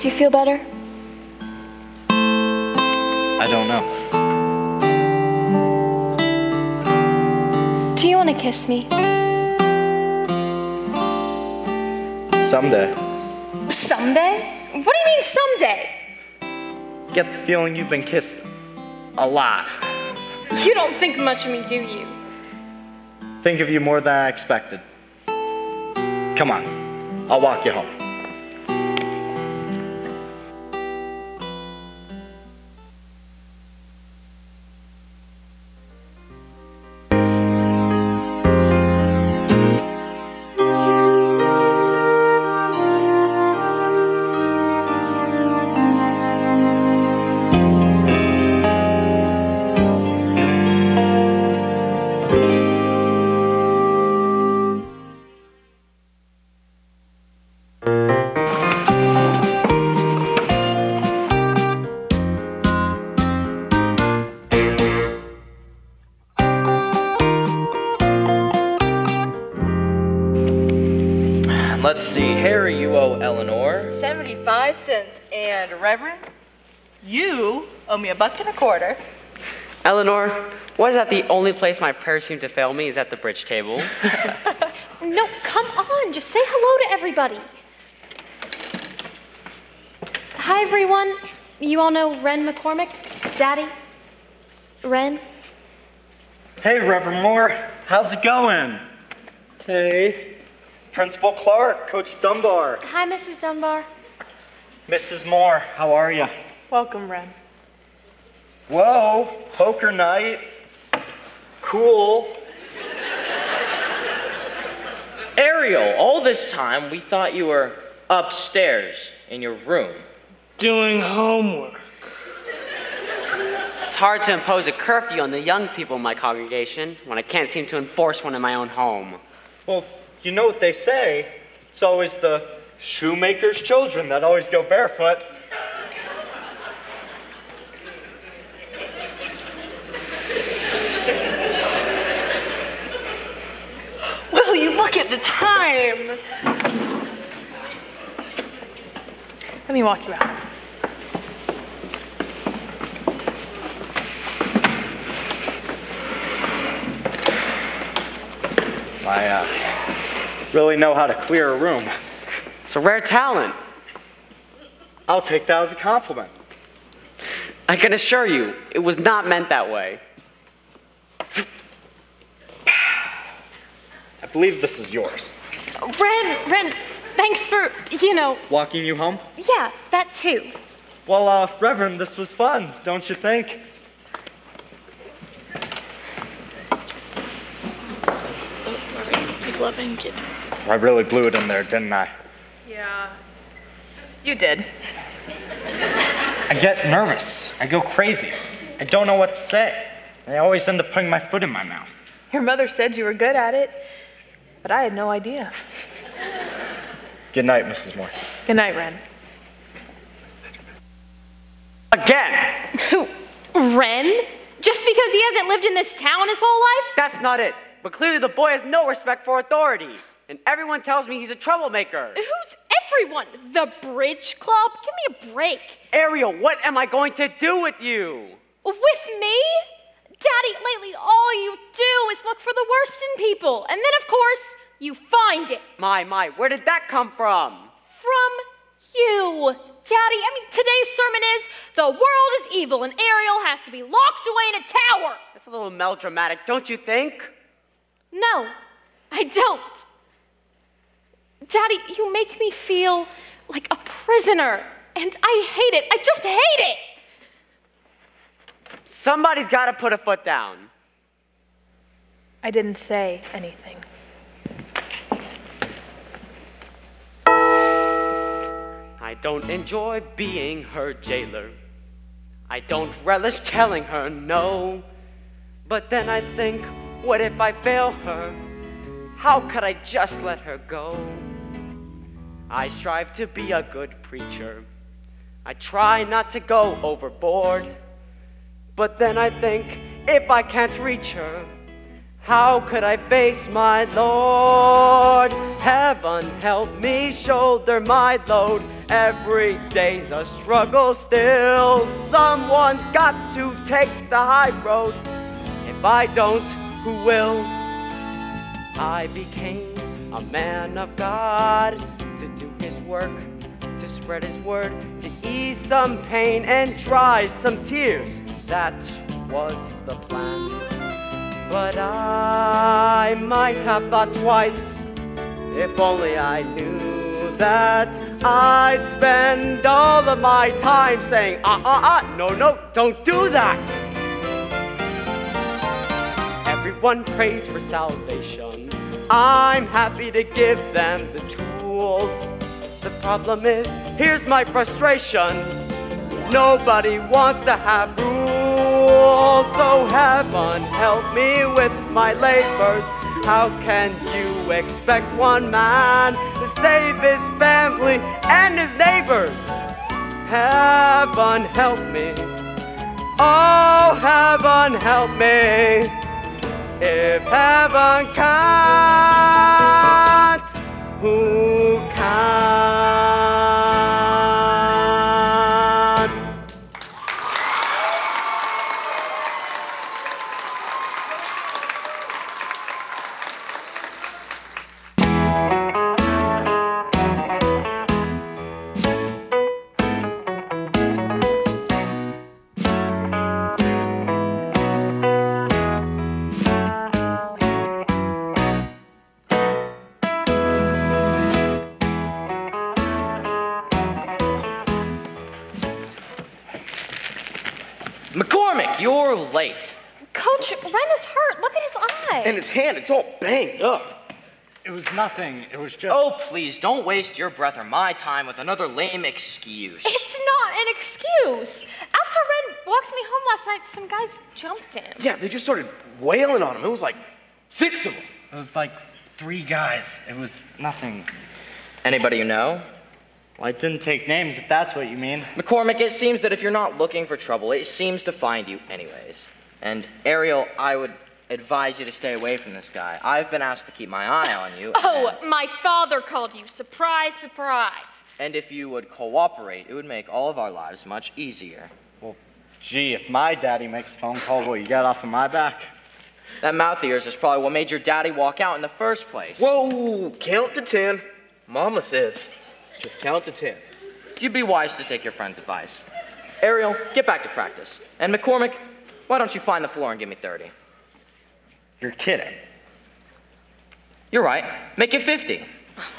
Do you feel better? I don't know. Do you want to kiss me? Someday. Someday? What do you mean someday? Get the feeling you've been kissed a lot. You don't think much of me, do you? Think of you more than I expected. Come on, I'll walk you home. Owe me a buck and a quarter. Eleanor, why is that the only place my prayers seem to fail me is at the bridge table? *laughs* No, come on. Just say hello to everybody. Hi, everyone. You all know Ren McCormick? Daddy? Ren? Hey, Reverend Moore, how's it going? Hey. Principal Clark, Coach Dunbar, Hi, Mrs. Dunbar. Mrs. Moore, how are you? Welcome, Ren. Whoa, poker night. Cool. Ariel, all this time we thought you were upstairs in your room. Doing homework. It's hard to impose a curfew on the young people in my congregation when I can't seem to enforce one in my own home. Well, you know what they say. It's always the shoemaker's children that always go barefoot. Will you look at the time? Let me walk you out. I uh, really know how to clear a room. It's a rare talent. I'll take that as a compliment. I can assure you, it was not meant that way. I believe this is yours. Ren, Ren, thanks for, you know, Walking you home? yeah, that too. Well, uh, Reverend, this was fun, don't you think? Oh, sorry. My glove and get. I really blew it in there, didn't I? Yeah. You did. I get nervous. I go crazy. I don't know what to say. I always end up putting my foot in my mouth. Your mother said you were good at it, but I had no idea. Good night, Mrs. Moore. Good night, Ren. Again! Who? *laughs* Ren? Just because he hasn't lived in this town his whole life? That's not it. But clearly the boy has no respect for authority. And everyone tells me he's a troublemaker. Who's everyone? The Bridge Club? Give me a break. Ariel, what am I going to do with you? With me? Daddy, lately all you do is look for the worst in people. And then, of course, you find it. My, my, where did that come from? From you. Daddy, I mean, today's sermon is the world is evil and Ariel has to be locked away in a tower. That's a little melodramatic, don't you think? No, I don't. Daddy, you make me feel like a prisoner, and I hate it. I just hate it. Somebody's got to put a foot down. I didn't say anything. I don't enjoy being her jailer. I don't relish telling her no. But then I think, what if I fail her? How could I just let her go? I strive to be a good preacher. I try not to go overboard. But then I think, if I can't reach her, how could I face my Lord? Heaven help me shoulder my load. Every day's a struggle still. Someone's got to take the high road. If I don't, who will? I became a man of God to do his work, to spread his word, to ease some pain and dry some tears. That was the plan. But I might have thought twice if only I knew that I'd spend all of my time saying, ah, ah, ah, no, no, don't do that. See, everyone prays for salvation. I'm happy to give them the tools. The problem is, here's my frustration. Nobody wants to have rules, so heaven help me with my labors. How can you expect one man to save his family and his neighbors? Heaven help me. Oh, heaven help me. If heaven can't, who? You're late. Coach, Ren is hurt. Look at his eye. And his hand, it's all banged up. It was nothing. It was just. Oh, please, don't waste your breath or my time with another lame excuse. It's not an excuse. After Ren walked me home last night, some guys jumped him. Yeah, they just started wailing on him. It was like six of them. It was like three guys. It was nothing. Anybody you know? Well, I didn't take names, if that's what you mean. McCormick, it seems that if you're not looking for trouble, it seems to find you anyways. And Ariel, I would advise you to stay away from this guy. I've been asked to keep my eye on you. Oh, my father called you. Surprise, surprise. And if you would cooperate, it would make all of our lives much easier. Well, gee, if my daddy makes a phone call, will you get off of my back? That mouth of yours is probably what made your daddy walk out in the first place. Whoa, count to ten. Mama says, just count to ten. You'd be wise to take your friend's advice. Ariel, get back to practice. And McCormick, why don't you find the floor and give me 30? You're kidding. You're right. Make it 50.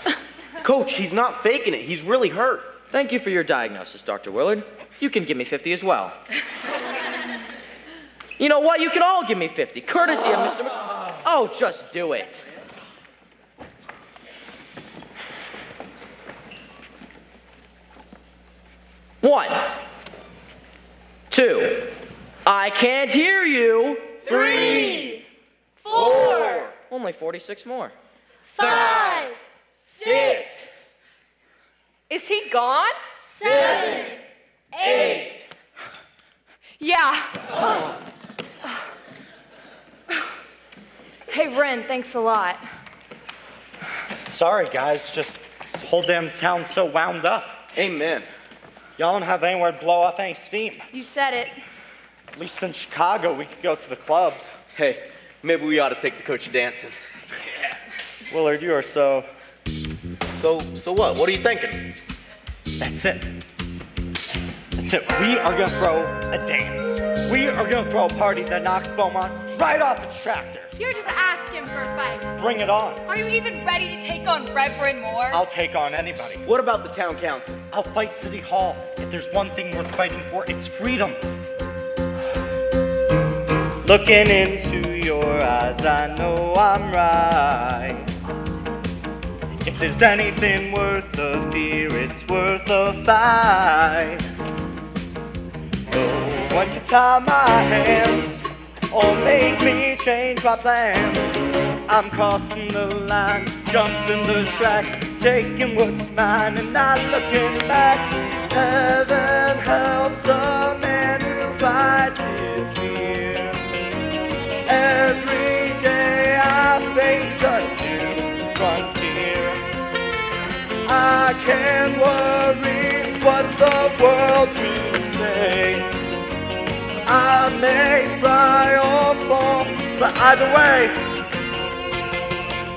*laughs* Coach, he's not faking it. He's really hurt. Thank you for your diagnosis, Dr. Willard. You can give me 50 as well. *laughs* you know what? You can all give me 50, courtesy of Mr. Mc- oh, just do it. One, two, I can't hear you. Three, four, Only 46 more. five, six, Is he gone? seven, eight. Yeah. Hey, Ren, thanks a lot. Sorry, guys. Just this whole damn town's so wound up. Amen. Y'all don't have anywhere to blow off any steam. You said it. At least in Chicago, we could go to the clubs. Hey, maybe we ought to take the coach dancing. *laughs* Willard, you are so. So, so what? What are you thinking? That's it. That's it. We are gonna throw a dance. We are gonna throw a party that knocks Bomont right off its tractor. You're just asking for a fight. Bring it on. Are you even ready to take on Reverend Moore? I'll take on anybody. What about the town council? I'll fight City Hall. If there's one thing worth fighting for, it's freedom. Looking into your eyes, I know I'm right. If there's anything worth the fear, it's worth a fight. No one can tie my hands or make me change my plans. I'm crossing the line, jumping the track, taking what's mine and not looking back. Heaven helps the man who fights his fear. Every day I face a new frontier. I can't worry what the world will say. I may fly or fall, but either way,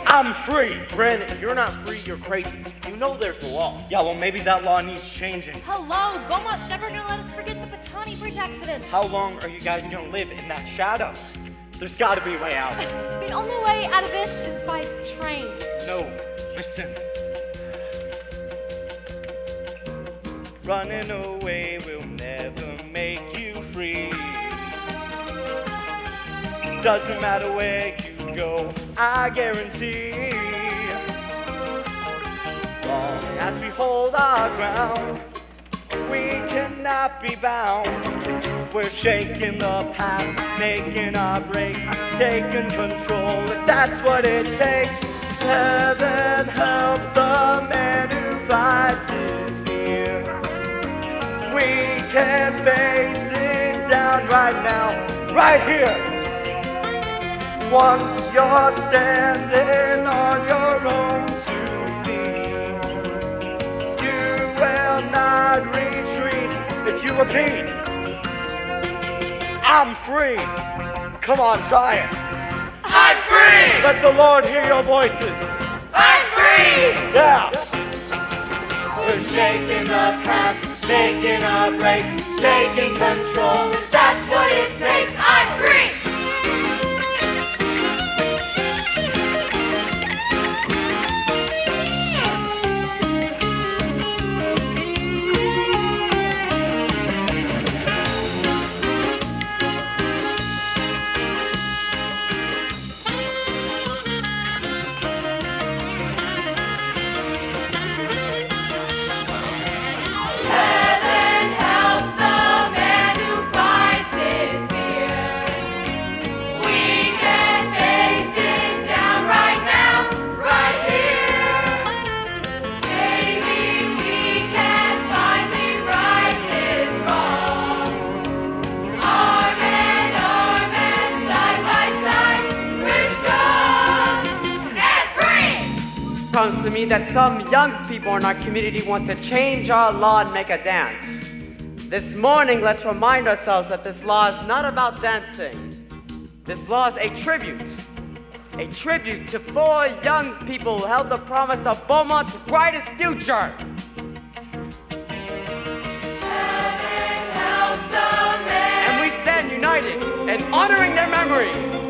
I'm free. Brandon, if you're not free, you're crazy. You know there's a law. Yeah, well, maybe that law needs changing. Hello, Bomont's never gonna let us forget the Patani Bridge accident. How long are you guys gonna live in that shadow? There's gotta be a way out of. *laughs* The only way out of this is by train. No, listen. Running away will never make you free. Doesn't matter where you go, I guarantee. Long as we hold our ground, we cannot be bound. We're shaking the past, making our breaks, taking control if that's what it takes. Heaven helps the man who fights his fear. We can face it down right now, right here. Once you're standing on your own two feet, you will not retreat if you repeat. I'm free. Come on, try it. I'm free. Let the Lord hear your voices. I'm free. Yeah. Shaking the past, making our breaks, taking control. That's what it takes. I'm me that some young people in our community want to change our law and make a dance. This morning, let's remind ourselves that this law is not about dancing. This law is a tribute. A tribute to four young people who held the promise of Bomont's brightest future. And we stand united in honoring their memory.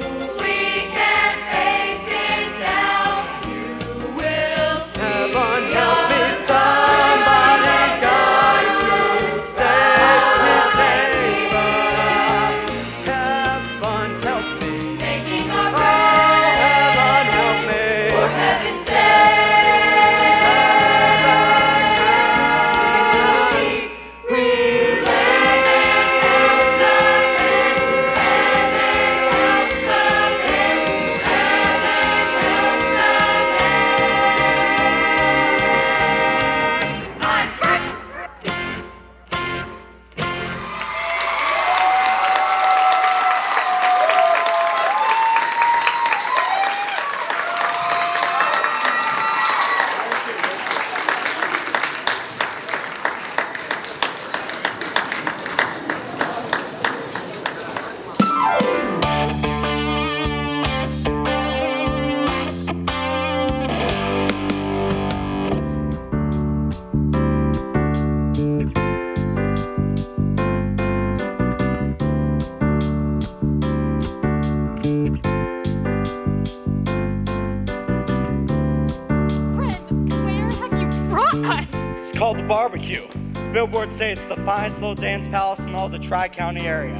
All the Tri County area.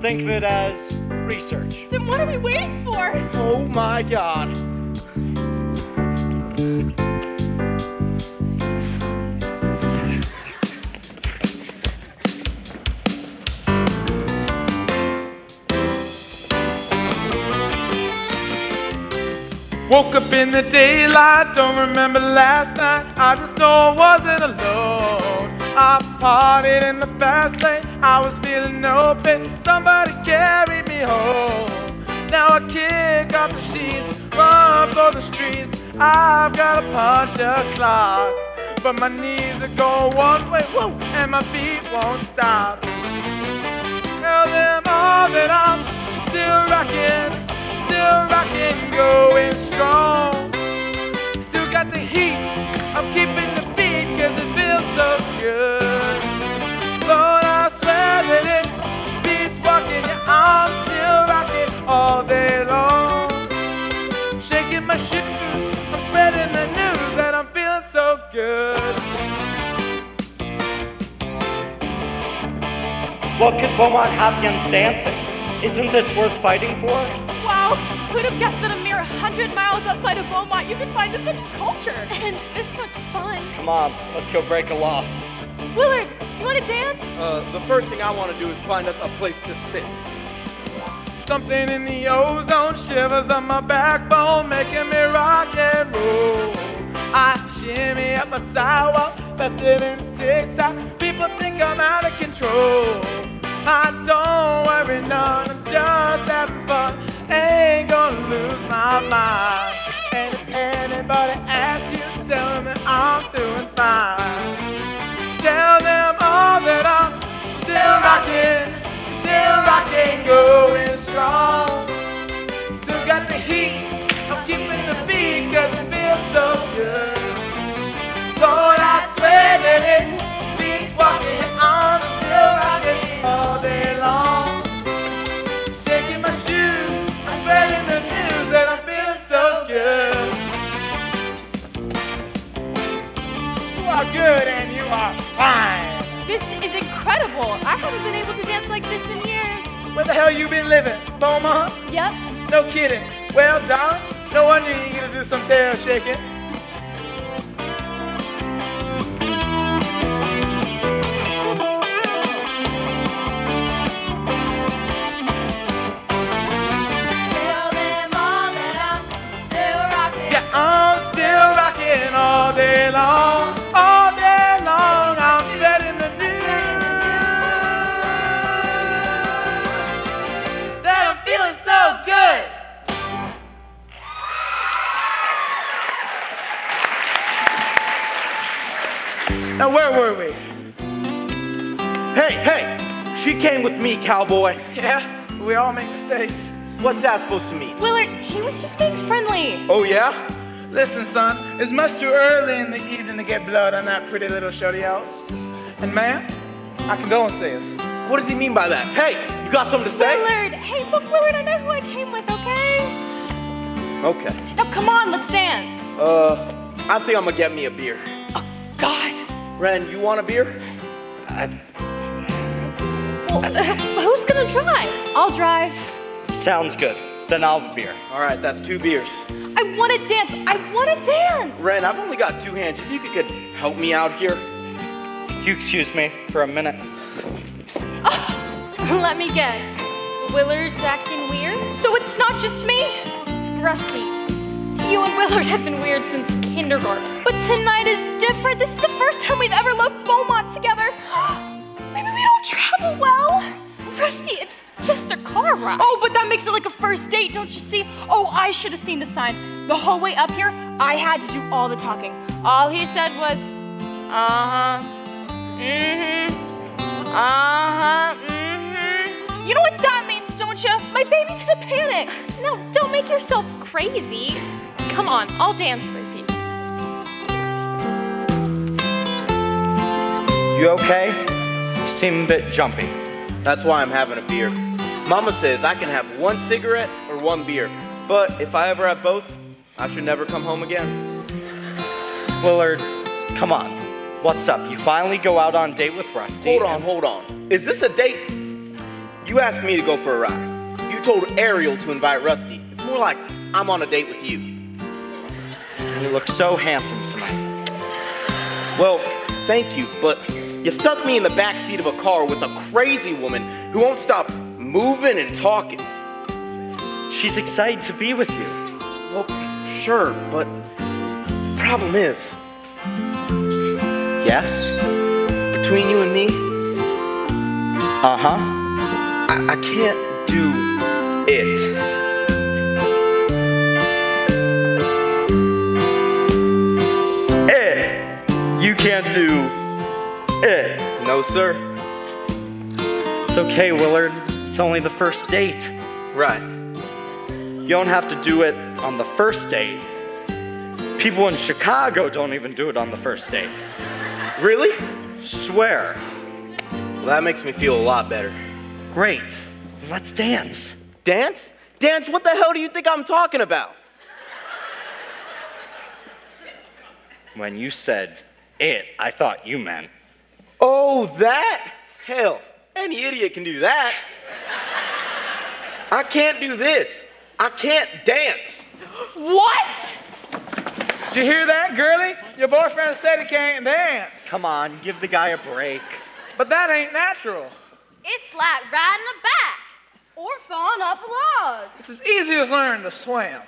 Think of it as research. Then what are we waiting for? Oh my god. Woke up in the daylight, don't remember last night. I just know I wasn't alone. I partied in the fast lane, I was feeling no pain. Somebody carried me home. Now I kick off the sheets, run for the streets. I've got to punch the clock, but my knees are going one way, whoa, and my feet won't stop. Tell them all that I'm still rocking, still rocking, going strong. Still got the heat, I'm keeping What could Bomont have against dancing? Isn't this worth fighting for? Wow, who'd have guessed that a mere 100 miles outside of Bomont you could find this much culture and this much fun? Come on, let's go break a law. Willard, you want to dance? Uh, the first thing I want to do is find us a place to sit. Something in the ozone shivers on my backbone, making me rock and roll. I shimmy up my sidewalk, faster than TikTok. People think I'm out of control. I don't worry none, I'm just having fun. Ain't gonna lose my mind. And if anybody asks you, tell them I'm doing fine. Tell them all that I'm still rocking, still rocking, going strong. Still got the heat, I'm keeping the beat, cause it feels so good. Good and you are fine. This is incredible. I haven't been able to dance like this in years. Where the hell you been living? Bomont? Yep. No kidding. Well, darling, no wonder you gotta do some tail shaking. Where were we? Hey, hey! She came with me, cowboy. Yeah, we all make mistakes. What's that supposed to mean? Willard, he was just being friendly. Oh, yeah? Listen, son, it's much too early in the evening to get blood on that pretty little shorty yours. And, man, I can go and see us. What does he mean by that? Hey, you got something to say? Willard, hey, look, Willard, I know who I came with, okay? Okay. Now come on, let's dance. Uh, I think I'm gonna get me a beer. Oh, God. Ren, you want a beer? Well, uh, who's gonna drive? I'll drive. Sounds good. Then I'll have a beer. All right, that's two beers. I wanna dance. I wanna dance. Ren, I've only got two hands. If you could, could help me out here. If you excuse me for a minute. *laughs* Let me guess. Willard's acting weird? So it's not just me? Rusty, you and Willard have been weird since kindergarten. But tonight is different. This is the first time we've ever left Bomont together. *gasps* Maybe we don't travel well. Rusty, it's just a car ride. Oh, but that makes it like a first date, don't you see? Oh, I should have seen the signs. The whole way up here, I had to do all the talking. All he said was, uh huh, mm hmm, uh huh, mm hmm. You know what that means, don't you? My baby's in a panic. No, don't make yourself crazy. Come on, I'll dance with you. You okay? You seem a bit jumpy. That's why I'm having a beer. Mama says I can have one cigarette or one beer, but if I ever have both, I should never come home again. Willard, come on. What's up? You finally go out on a date with Rusty. Hold on, hold on. Is this a date? You asked me to go for a ride. You told Ariel to invite Rusty. It's more like I'm on a date with you. You look so handsome tonight. Well, thank you, but you stuck me in the back seat of a car with a crazy woman who won't stop moving and talking. She's excited to be with you. Well, sure, but the problem is, Yes? between you and me, Uh huh. I, I can't do. It. No, sir. It's okay, Willard. It's only the first date. Right. You don't have to do it on the first date. People in Chicago don't even do it on the first date. Really? Swear. Well, that makes me feel a lot better. Great. Let's dance. Dance? Dance? What the hell do you think I'm talking about? When you said it, I thought you meant. Oh, that? Hell, any idiot can do that. I can't do this. I can't dance. What? Did you hear that, girlie? Your boyfriend said he can't dance. Come on, give the guy a break. But that ain't natural. It's like riding a bike or falling off a log. It's as easy as learning to swim.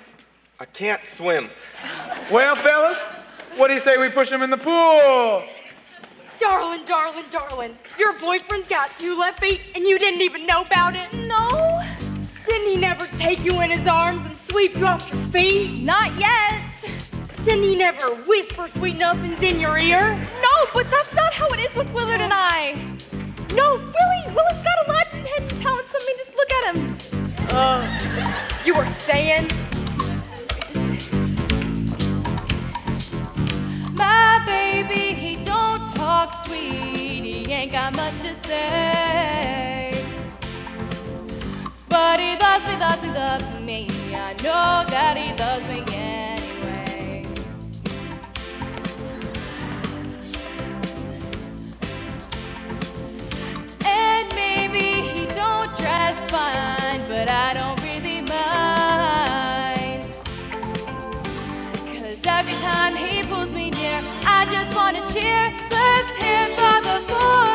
I can't swim. Well, fellas, what do you say we push him in the pool? Darling, darling, darling, your boyfriend's got two left feet and you didn't even know about it? No. Didn't he never take you in his arms and sweep you off your feet? Not yet. Didn't he never whisper sweet nothings in your ear? No, but that's not how it is with Willard and I. No, really, Willard's got a lot of hidden talents. I mean, just look at him. Uh, you were saying? My baby, talk sweet. Ain't got much to say. But he loves me, loves me, loves me. I know that he loves me anyway. And maybe he don't dress fine, but I don't really mind. Time he pulls me near, I just wanna cheer. Let's hear for the boy.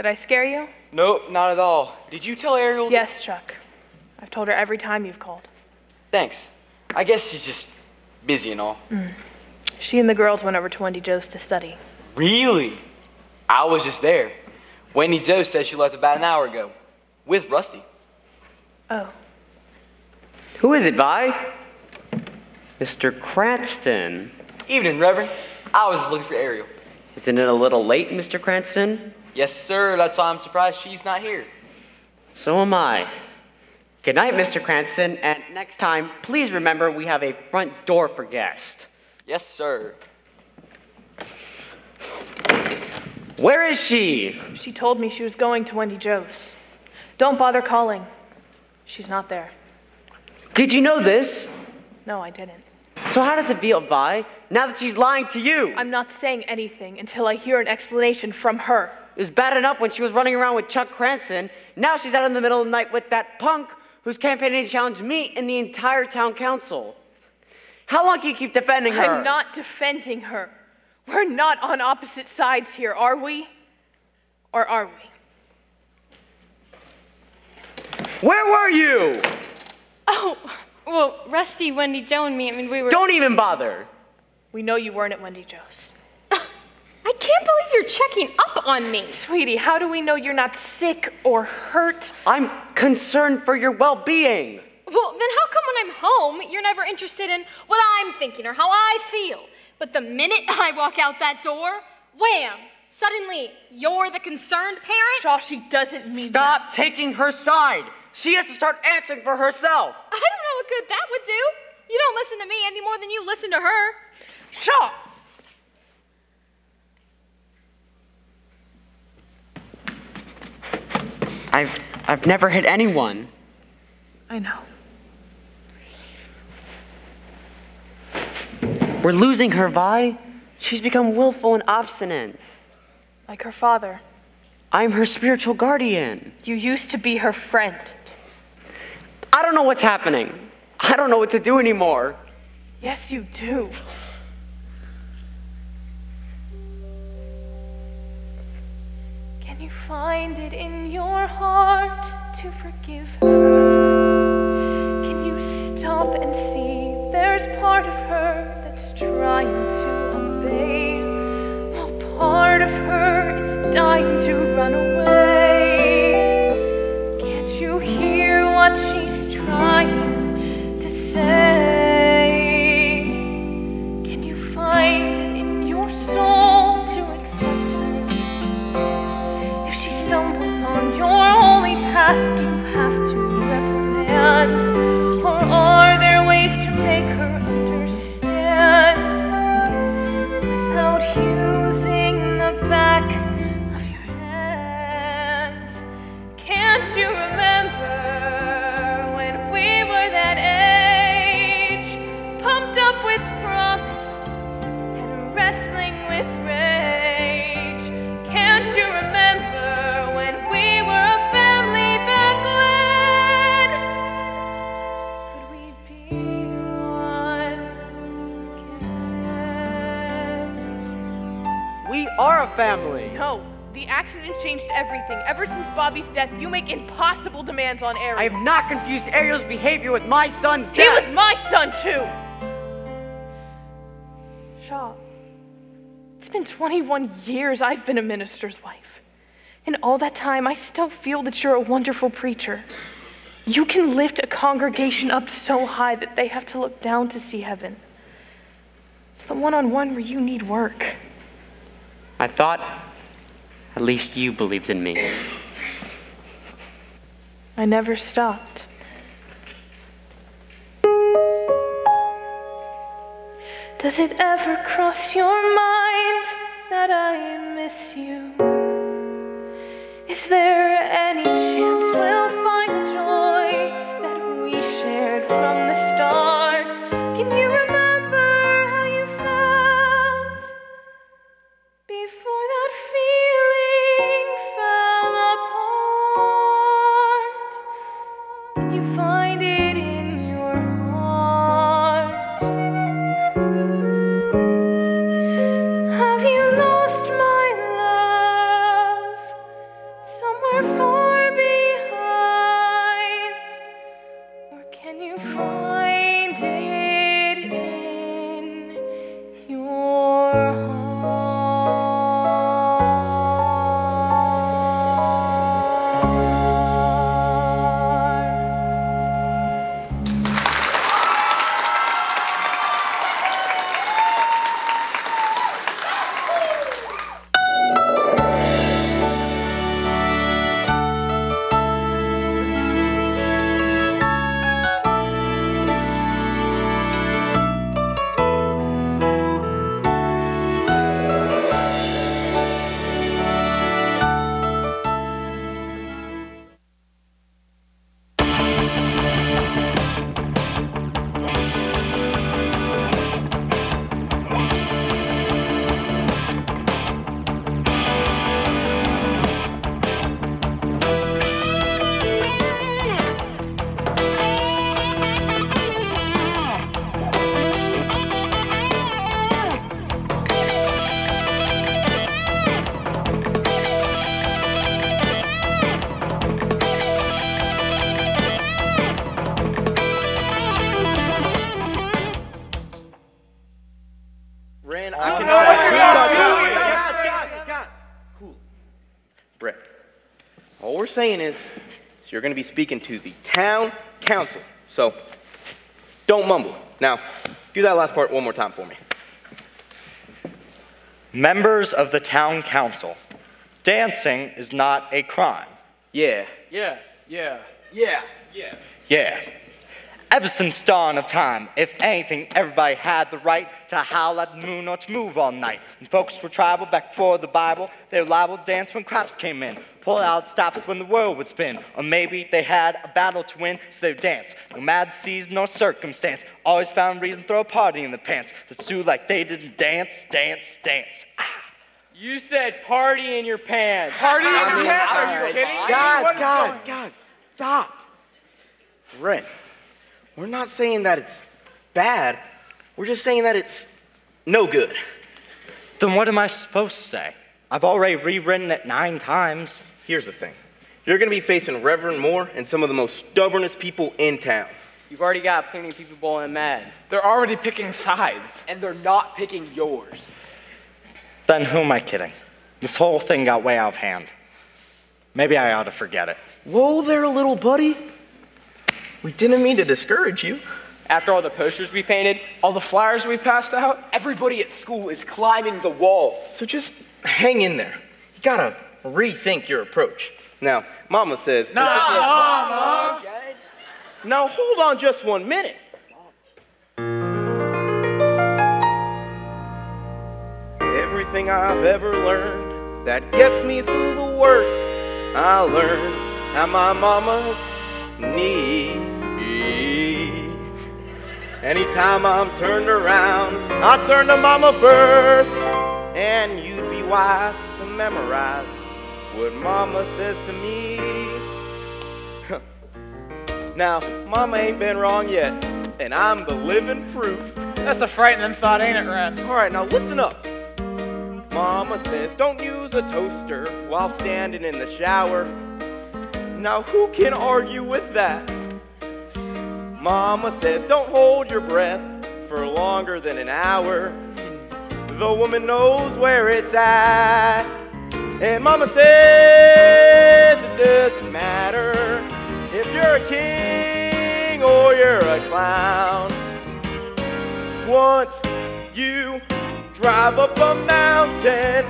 Did I scare you? Nope, not at all. Did you tell Ariel? Yes, Chuck. I've told her every time you've called. Thanks. I guess she's just busy and all. Mm. She and the girls went over to Wendy Jo's to study. Really? I was just there. Wendy Jo said she left about an hour ago with Rusty. Oh. Who is it, Vi? Mr. Cranston. Evening, Reverend. I was just looking for Ariel. Isn't it a little late, Mr. Cranston? Yes, sir. That's why I'm surprised she's not here. So am I. Good night, Mr. Cranston, and next time, please remember we have a front door for guests. Yes, sir. Where is she? She told me she was going to Wendy Jo's. Don't bother calling. She's not there. Did you know this? No, I didn't. So how does it feel, Vi, now that she's lying to you? I'm not saying anything until I hear an explanation from her. It was bad enough when she was running around with Chuck Cranston. Now she's out in the middle of the night with that punk who's campaigning to challenge me and the entire town council. How long can you keep defending her? I'm not defending her. We're not on opposite sides here, are we? Or are we? Where were you? Oh, well, Rusty, Wendy, Jo, and me, I mean, we were. Don't even bother. We know you weren't at Wendy Jo's. I can't believe you're checking up on me. Sweetie, how do we know you're not sick or hurt? I'm concerned for your well being. Well, then how come when I'm home, you're never interested in what I'm thinking or how I feel? But the minute *laughs* I walk out that door, wham! Suddenly, you're the concerned parent? Shaw, she doesn't mean Stop taking her side. She has to start answering for herself. I don't know what good that would do. You don't listen to me any more than you listen to her. Shaw! I've I've never hit anyone. I know. We're losing her, Vi. She's become willful and obstinate. Like her father. I'm her spiritual guardian. You used to be her friend. I don't know what's happening. I don't know what to do anymore. Yes, you do. You find it in your heart to forgive her? Can you stop and see there's part of her that's trying to obey? While part of her is dying to run away. Can't you hear what she's trying to say? Family. No, the accident changed everything. Ever since Bobby's death, you make impossible demands on Ariel. I have not confused Ariel's behavior with my son's He was my son too. Shaw, it's been 21 years I've been a minister's wife. In all that time, I still feel that you're a wonderful preacher. You can lift a congregation up so high that they have to look down to see heaven. It's the one on one where you need work. I thought at least you believed in me. I never stopped. Does it ever cross your mind that I miss you? Is there any chance we'll find saying is, is you're going to be speaking to the town council. So don't mumble. Now, do that last part one more time for me. Members of the town council, dancing is not a crime. Yeah. Yeah, yeah. Yeah. Yeah. Yeah. Ever since dawn of time, if anything, everybody had the right to howl at the moon or to move all night. And folks were tribal back before the Bible. They were liable to dance when crops came in. Pull out stops when the world would spin. Or maybe they had a battle to win, so they would dance. No mad season nor circumstance. Always found reason to throw a party in the pants. Let's do like they didn't dance, dance, dance. Ah. You said party in your pants. Party in your pants? Are you kidding me? Guys, What is guys, guys, stop. Ren, we're not saying that it's bad. We're just saying that it's no good. Then what am I supposed to say? I've already rewritten it nine times. Here's the thing. You're going to be facing Reverend Moore and some of the most stubbornest people in town. You've already got plenty of people blowing mad. They're already picking sides. And they're not picking yours. Then who am I kidding? This whole thing got way out of hand. Maybe I ought to forget it. Whoa there, little buddy. We didn't mean to discourage you. After all the posters we painted, all the flyers we passed out, everybody at school is climbing the walls. So just hang in there. You gotta rethink your approach. Now, Mama says. Nah, Mama. Now hold on just one minute. Everything I've ever learned that gets me through the worst, I learned at my mama's knee. Anytime I'm turned around, I turn to mama first. And you'd be wise to memorize what mama says to me. *laughs* now, mama ain't been wrong yet, and I'm the living proof. That's a frightening thought, ain't it, Ren? All right, now listen up. Mama says don't use a toaster while standing in the shower. Now, who can argue with that? Mama says don't hold your breath for longer than an hour. The woman knows where it's at. And Mama says it doesn't matter if you're a king or you're a clown. Once you drive up a mountain,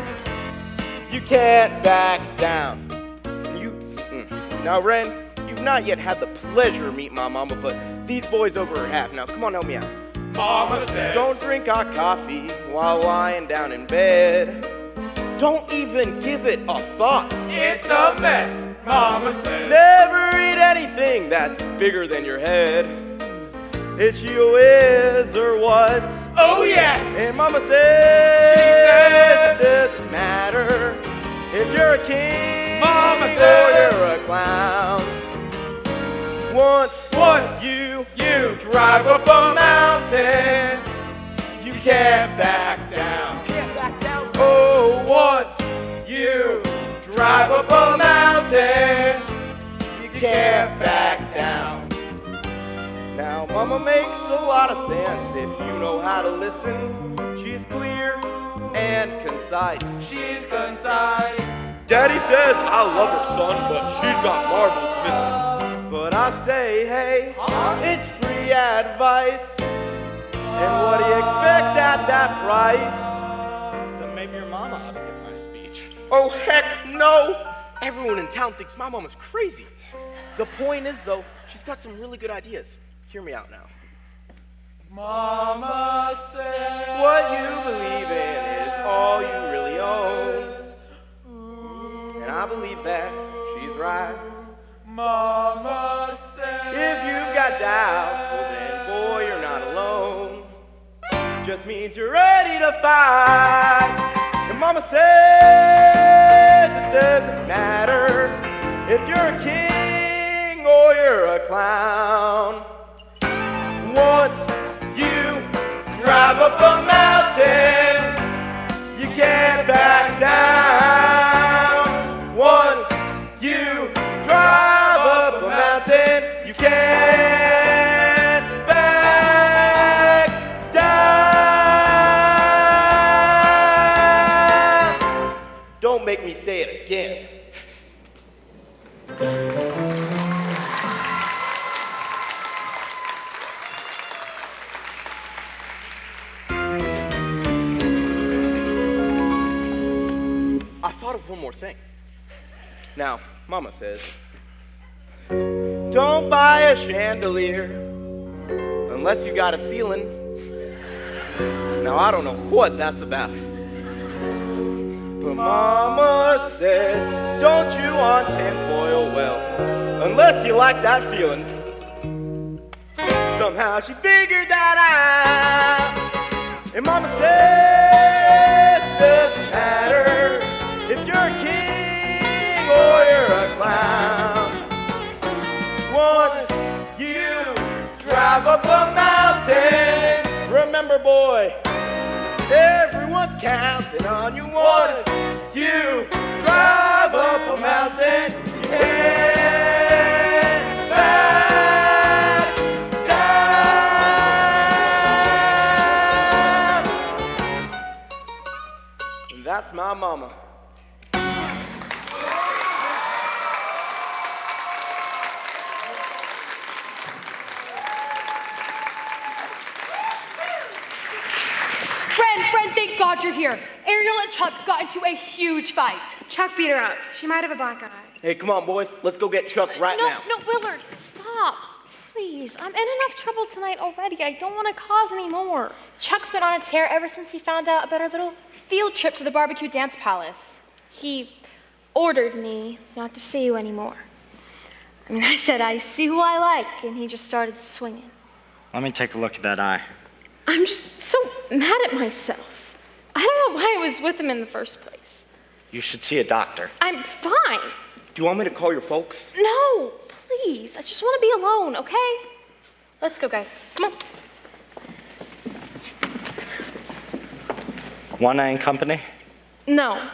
you can't back down. Now, Ren, you've not yet had the pleasure of meeting my mama, but these boys over have. Now, come on, help me out. Mama says. Don't drink hot coffee while lying down in bed. Don't even give it a thought. It's a mess, Mama says. Never eat anything that's bigger than your head. It's you is or what? Oh, yes. And Mama says, She says. it doesn't matter if you're a king Mama says. you're a clown. Once, Once you you drive up a mountain, you can't back down. Can't back down. oh, once You drive up a mountain, you can't back down. Now, Mama makes a lot of sense if you know how to listen. She's clear and concise. She's concise. Daddy says I love her son, but she's got marbles missing. But I say, hey, it's free advice. And what do you expect at that price? Then maybe your mama ought to give my speech. Oh, heck no! Everyone in town thinks my mama's crazy. The point is, though, she's got some really good ideas. Hear me out now. Mama said What you believe in is all you really own. And I believe that she's right. Mama said If you've got doubts, well then, boy, you're not alone. Just means you're ready to fight. And Mama says it doesn't matter if you're a king or you're a clown. Once you drive up a mountain, you can't more thing. Now, Mama says, don't buy a chandelier unless you got a ceiling. Now, I don't know what that's about. But Mama says, don't you want tinfoil well, unless you like that feeling. Somehow she figured that out. And Mama says, doesn't matter mountain, remember, boy, everyone's counting on you. Once you drive up a mountain, can't back down. That's my mama. God you're here. Ariel and Chuck got into a huge fight. Chuck beat her up. She might have a black eye. Hey, come on, boys. Let's go get Chuck right no, now. no, Willard, stop. Please, I'm in enough trouble tonight already. I don't want to cause any more. Chuck's been on a tear ever since he found out about our little field trip to the barbecue dance palace. He ordered me not to see you anymore. I mean, *laughs* I said, I see who I like, and he just started swinging. Let me take a look at that eye. I'm just so mad at myself. I don't know why I was with him in the first place. You should see a doctor. I'm fine. Do you want me to call your folks? No, please. I just want to be alone, okay? Let's go, guys. Come on. One eye and company? No.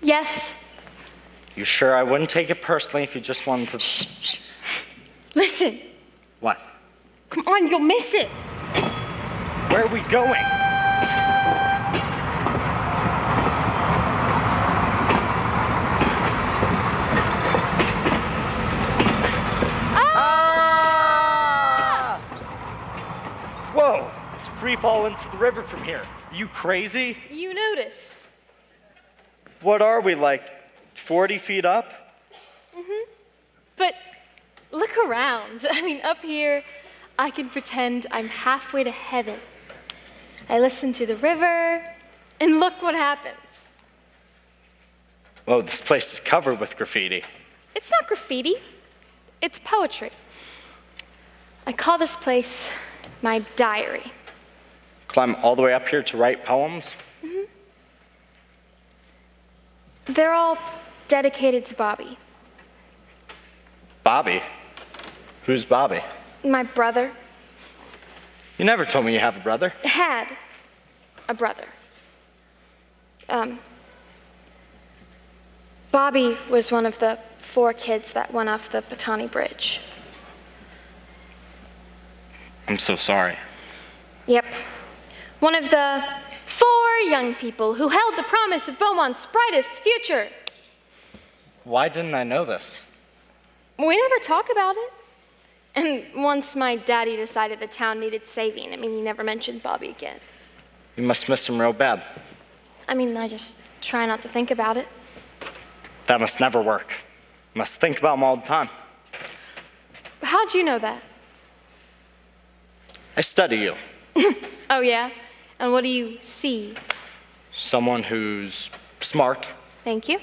Yes. You sure I wouldn't take it personally if you just wanted to. Shh, Listen. What? Come on, you'll miss it. Where are we going? Ah! Whoa! It's free fall into the river from here. Are you crazy? You noticed. What are we, like 40 feet up? Mm-hmm. But look around. *laughs* I mean, up here, I can pretend I'm halfway to heaven. I listen to the river, and look what happens. Whoa, this place is covered with graffiti. It's not graffiti, it's poetry. I call this place my diary. Climb all the way up here to write poems? Mhm. They're all dedicated to Bobby, Bobby? Who's Bobby? my brother. You never told me you have a brother. Had a brother. Um, Bobby was one of the four kids that went off the Batani Bridge. I'm so sorry. Yep. One of the four young people who held the promise of Bomont's brightest future. Why didn't I know this? We never talk about it. And once my daddy decided the town needed saving, I mean, he never mentioned Bobby again. You must miss him real bad. I mean, I just try not to think about it. That must never work. Must think about him all the time. How'd you know that? I study you. *laughs* Oh, yeah? And what do you see? Someone who's smart, Thank you.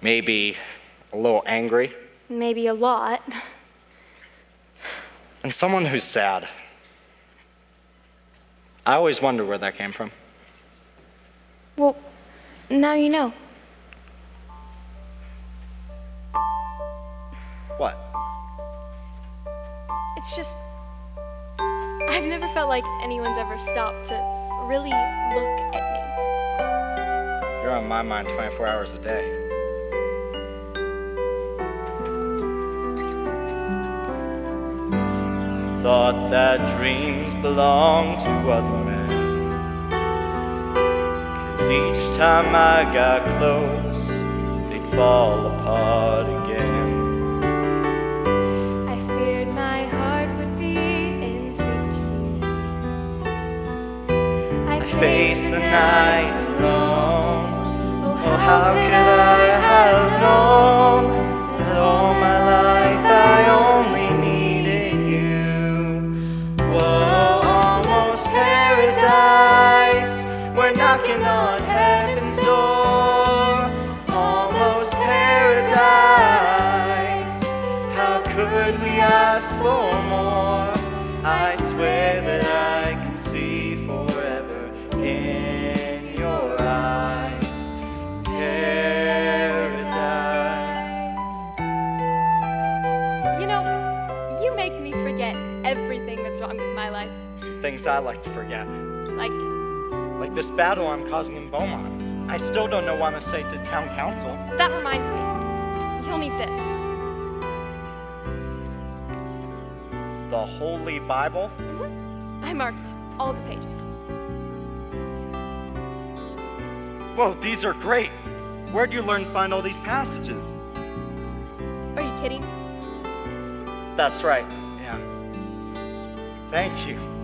maybe a little angry, Maybe a lot. and someone who's sad. I always wonder where that came from. Well, now you know. What? It's just. I've never felt like anyone's ever stopped to really look at me. You're on my mind 24 hours a day. Thought that dreams belong to other men. Cause each time I got close, they'd fall apart again. Face the night alone. Oh, how could I have known that all my life things I like to forget. Like, Like this battle I'm causing in Bomont. I still don't know what to say to town council. that reminds me. You'll need this. The Holy Bible? I marked all the pages. Whoa, these are great. Where'd you learn to find all these passages? Are you kidding? That's right, yeah. Thank you.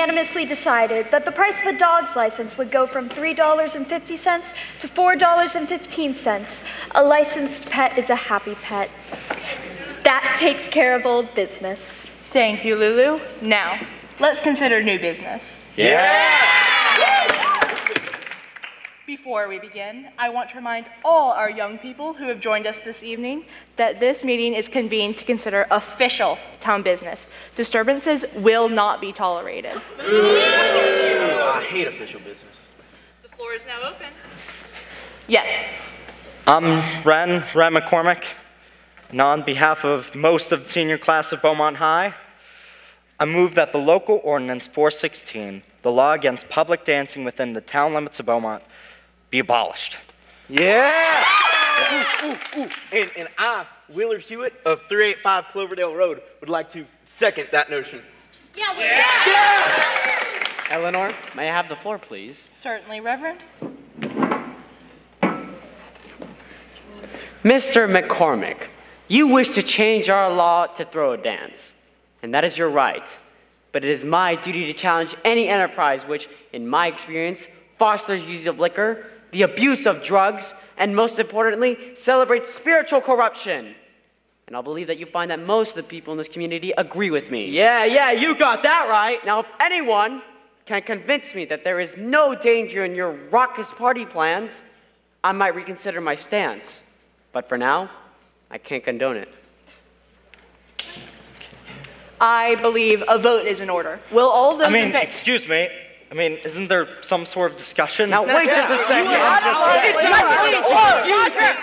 Unanimously decided that the price of a dog's license would go from $3.50 to $4.15. A licensed pet is a happy pet. That takes care of old business. Thank you, Lulu. Now, let's consider new business. Yeah! Before we begin, I want to remind all our young people who have joined us this evening that this meeting is convened to consider official town business. Disturbances will not be tolerated. I hate official business. The floor is now open. Yes. I'm Ren, Ren McCormick, and on behalf of most of the senior class of Bomont High, I move that the local ordinance 416, the law against public dancing within the town limits of Bomont, be abolished. Yeah! Ooh, ooh, ooh. And, and I, Willard Hewitt of 385 Cloverdale Road, would like to second that notion. Yeah! Yeah! Yeah! Eleanor, may I have the floor, please? Certainly, Reverend. Mr. McCormick, you wish to change our law to throw a dance, and that is your right. But it is my duty to challenge any enterprise which, in my experience, fosters use of liquor, the abuse of drugs, and most importantly, celebrates spiritual corruption. And I'll believe that you find that most of the people in this community agree with me. Yeah, yeah, you got that right. Now, if anyone can convince me that there is no danger in your raucous party plans, I might reconsider my stance. But for now, I can't condone it. I believe a vote is in order. Will all those I mean, in excuse me. I mean, isn't there some sort of discussion? Now, wait just a second. I'm just saying.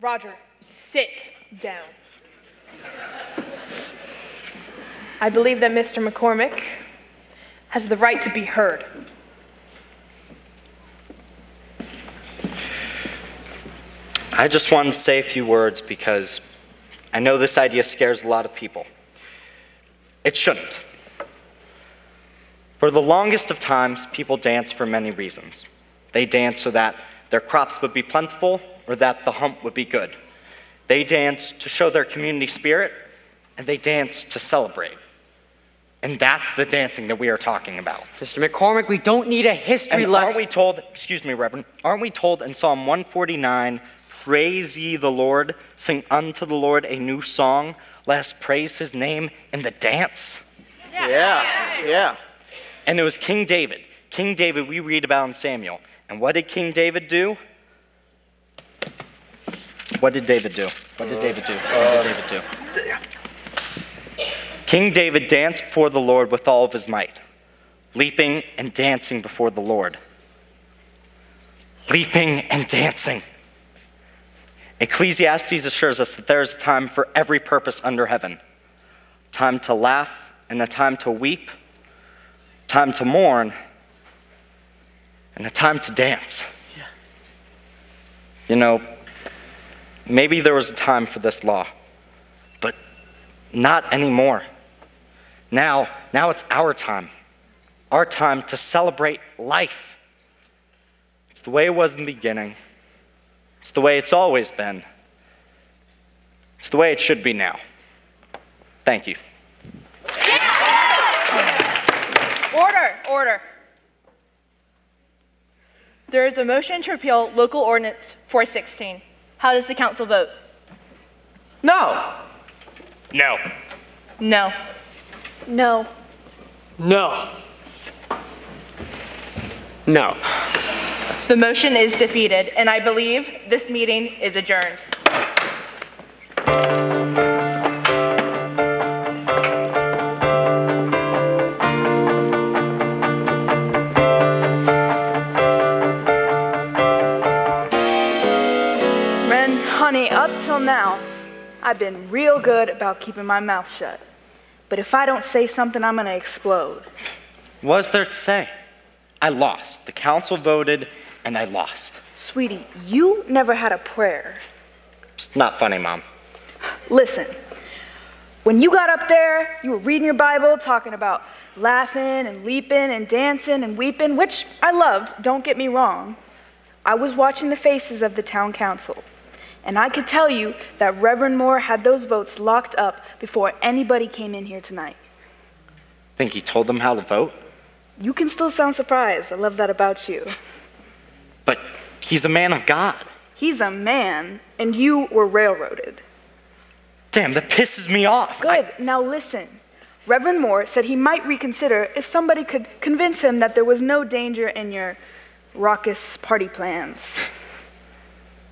Roger, sit down. I believe that Mr. McCormick has the right to be heard. I just wanted to say a few words because I know this idea scares a lot of people. It shouldn't. For the longest of times, people dance for many reasons. They dance so that their crops would be plentiful or that the hump would be good. They dance to show their community spirit, and they dance to celebrate. And that's the dancing that we are talking about. Mr. McCormick, we don't need a history And lesson. aren't we told, excuse me, Reverend, aren't we told in Psalm 149, praise ye the Lord, sing unto the Lord a new song, let us praise his name in the dance? Yeah, yeah. And it was King David. King David, we read about in Samuel. And what did King David do? What did David do? What did David do? What did David do? King David danced before the Lord with all of his might, leaping and dancing before the Lord. Leaping and dancing. Ecclesiastes assures us that there is a time for every purpose under heaven time to laugh and a time to weep, time to mourn, and a time to dance. You know, maybe there was a time for this law, but not anymore. Now, now it's our time. Our time to celebrate life. It's the way it was in the beginning. It's the way it's always been. It's the way it should be now. Thank you. Order, order. There is a motion to repeal local ordinance 416. How does the council vote? No. No. No. No. No. No. The motion is defeated, and I believe this meeting is adjourned. I've been real good about keeping my mouth shut. But if I don't say something, I'm gonna explode. What is there to say? I lost. The council voted, and I lost. Sweetie, you never had a prayer. It's not funny, Mom. Listen, when you got up there, you were reading your Bible, talking about laughing and leaping and dancing and weeping, which I loved, don't get me wrong. I was watching the faces of the town council, and I could tell you that Reverend Moore had those votes locked up before anybody came in here tonight. Think he told them how to vote? You can still sound surprised. I love that about you. But he's a man of God. He's a man, and you were railroaded. Damn, that pisses me off. Good. Now listen. Reverend Moore said he might reconsider if somebody could convince him that there was no danger in your raucous party plans. *laughs*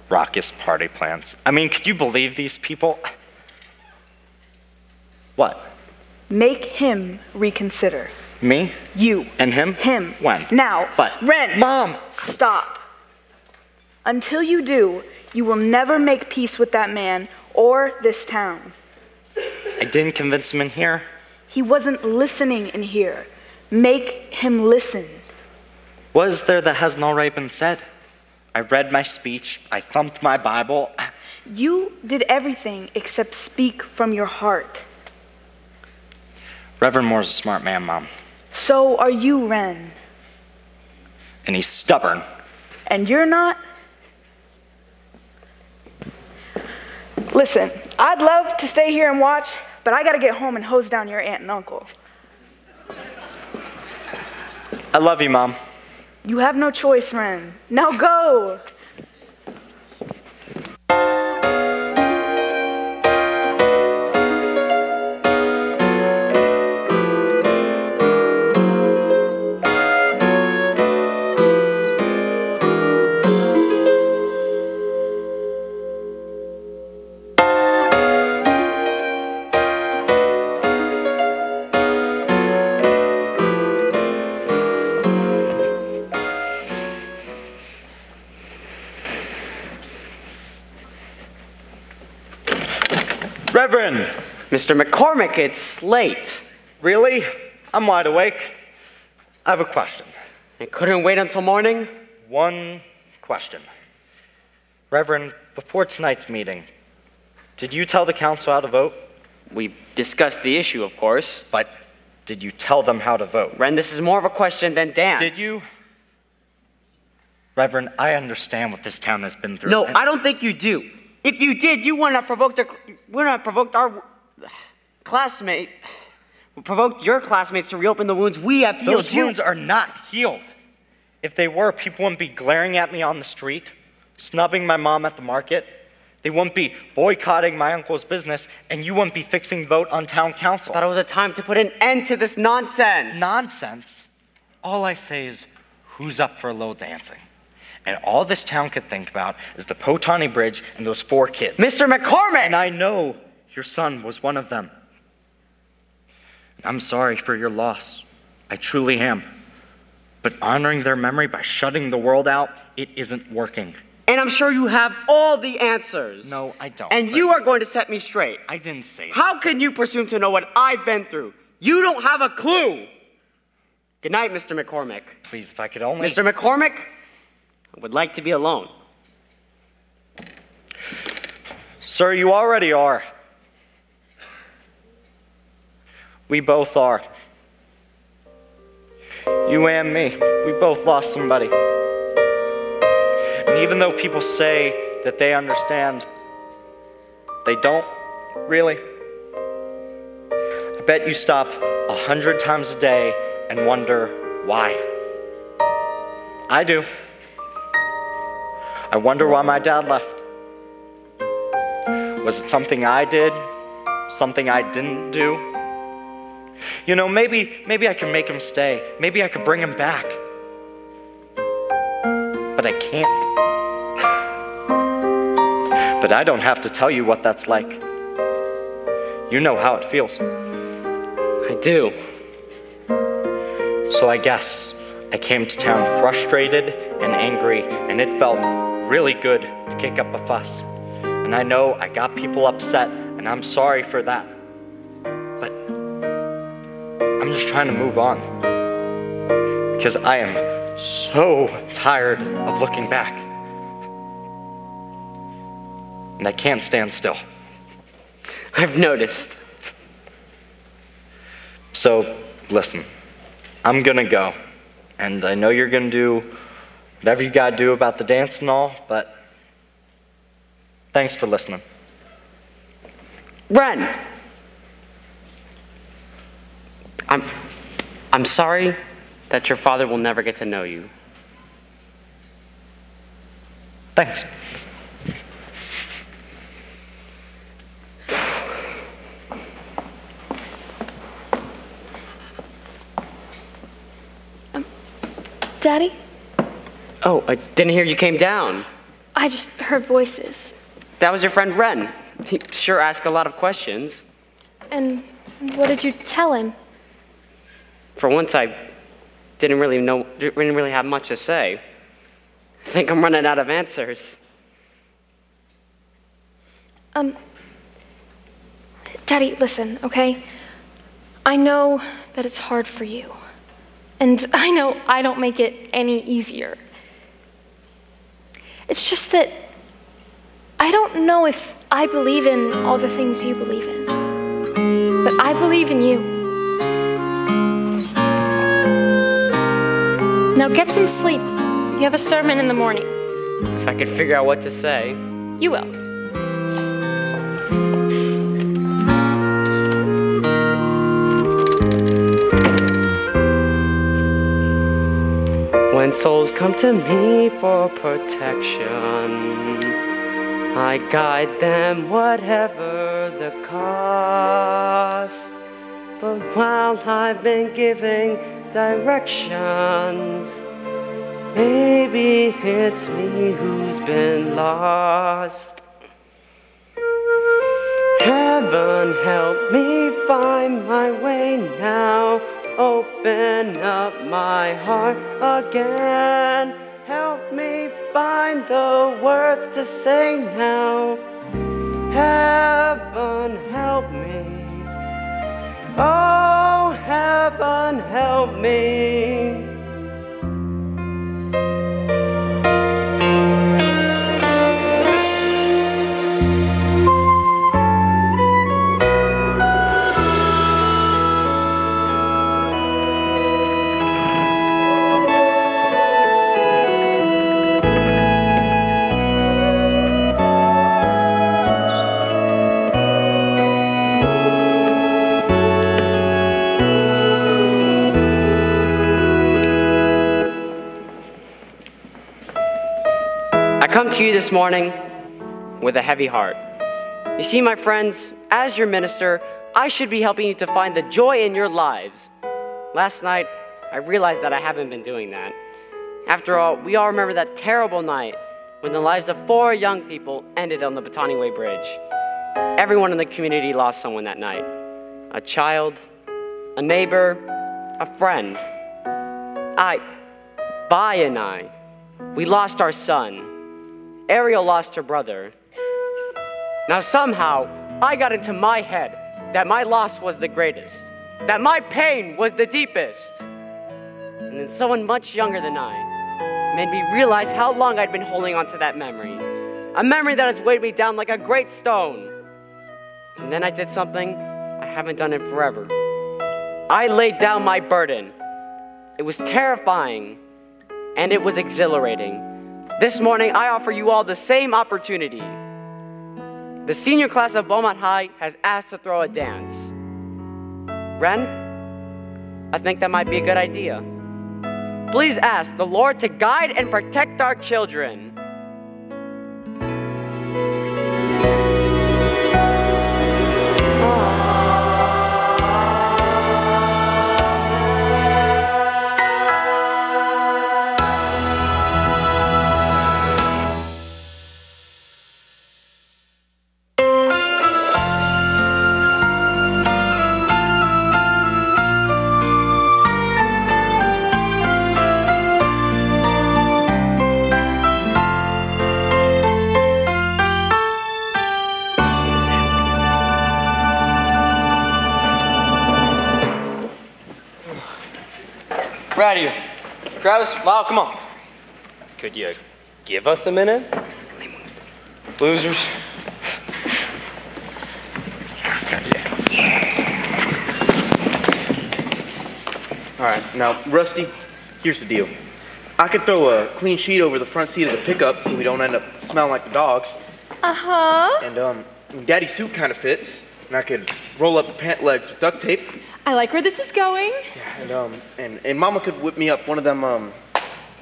Raucous party plans. I mean, could you believe these people? What? Make him reconsider. Me? You. And him? Him. When? Now. But. Ren. Mom! Stop. Until you do, you will never make peace with that man or this town. I didn't convince him in here. He wasn't listening in here. Make him listen. What is there that hasn't already been said? I read my speech, I thumped my Bible. You did everything except speak from your heart. Reverend Moore's a smart man, Mom. So are you, Ren. And he's stubborn. And you're not? Listen, I'd love to stay here and watch, but I gotta get home and hose down your aunt and uncle. I love you, Mom. You have no choice, Ren. Now go! Mr. McCormick, it's late. Really? I'm wide awake. I have a question. It couldn't wait until morning? One question. Reverend, before tonight's meeting, did you tell the council how to vote? We discussed the issue, of course. But did you tell them how to vote? Ren, this is more of a question than dance. Did you? Reverend, I understand what this town has been through. No, I don't think you do. If you did, you wouldn't have provoked our, wouldn't have provoked our classmate, provoked your classmates to reopen the wounds we have healed. Those wounds are not healed. If they were, people wouldn't be glaring at me on the street, snubbing my mom at the market. They wouldn't be boycotting my uncle's business, and you wouldn't be fixing vote on town council. I thought it was a time to put an end to this nonsense. Nonsense. All I say is, who's up for a little dancing? And all this town could think about is the Potani Bridge and those four kids. Mr. McCormick! And I know your son was one of them. I'm sorry for your loss. I truly am. But honoring their memory by shutting the world out, it isn't working. And I'm sure you have all the answers. No, I don't. And you are going to set me straight. I didn't say that. How can you presume to know what I've been through? You don't have a clue. Good night, Mr. McCormick. Please, if I could only. Mr. McCormick, I would like to be alone. Sir, you already are. We both are. You and me, we both lost somebody. And even though people say that they understand, they don't really. I bet you stop a hundred times a day and wonder why. I do. I wonder why my dad left. Was it something I did? Something I didn't do? You know, maybe maybe I can make him stay. Maybe I could bring him back. But I can't. But I don't have to tell you what that's like. You know how it feels. I do. So I guess I came to town frustrated and angry, and it felt really good to kick up a fuss. And I know I got people upset, and I'm sorry for that. I'm just trying to move on. Because I am so tired of looking back. And I can't stand still. I've noticed. So, listen, I'm gonna go. And I know you're gonna do whatever you gotta do about the dance and all, but thanks for listening. Ren! I'm, I'm sorry that your father will never get to know you. Thanks. Um, Daddy, Oh, I didn't hear you came down. I just heard voices. That was your friend Ren. He sure asked a lot of questions. And what did you tell him? For once, I didn't really know, didn't really have much to say. I think I'm running out of answers. Um, Daddy, listen, okay? I know that it's hard for you. And *laughs* I know I don't make it any easier. It's just that I don't know if I believe in all the things you believe in. But I believe in you. Now get some sleep. You have a sermon in the morning. If I could figure out what to say. You will. When souls come to me for protection, I guide them whatever the cost. But while I've been giving directions, maybe it's me who's been lost. Heaven help me find my way now. Open up my heart again. Help me find the words to say now. Heaven help me. Oh, heaven help me. Come to you this morning with a heavy heart. You see, my friends, as your minister, I should be helping you to find the joy in your lives. Last night, I realized that I haven't been doing that. After all, we all remember that terrible night when the lives of four young people ended on the Batani Way Bridge. Everyone in the community lost someone that night a child, a neighbor, a friend. I, Vi and I, we lost our son. Ariel lost her brother. Now, somehow, I got into my head that my loss was the greatest, that my pain was the deepest. And then someone much younger than I made me realize how long I'd been holding on to that memory, a memory that has weighed me down like a great stone. And then I did something I haven't done in forever. I laid down my burden. It was terrifying and it was exhilarating. This morning, I offer you all the same opportunity. The senior class of Bomont High has asked to throw a dance. Ren, I think that might be a good idea. Please ask the Lord to guide and protect our children. Travis, Lyle, come on. Could you give us a minute? Losers. All right, now, Rusty, here's the deal. I could throw a clean sheet over the front seat of the pickup so we don't end up smelling like the dogs. Uh huh. And, um, Daddy's suit kind of fits. and I could roll up the pant legs with duct tape, I like where this is going. and um, and, and Mama could whip me up one of them um,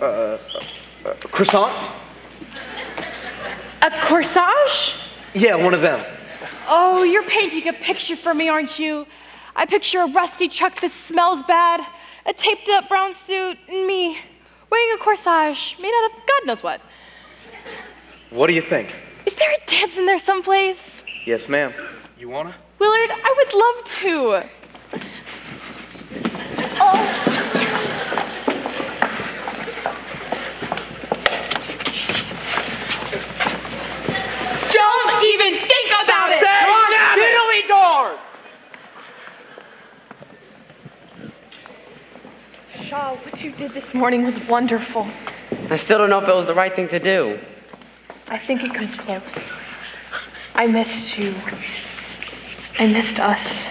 uh, uh, uh, croissants. A corsage? Yeah, one of them. Oh, you're painting a picture for me, aren't you? I picture a rusty truck that smells bad, a taped up brown suit, and me wearing a corsage made out of God knows what. What do you think? Is there a dance in there someplace? Yes, ma'am. You wanna? Willard, I would love to. Oh. Don't even think about it! Diddly darn! Shaw, what you did this morning was wonderful. I still don't know if it was the right thing to do. I think it comes close. I missed you. I missed us.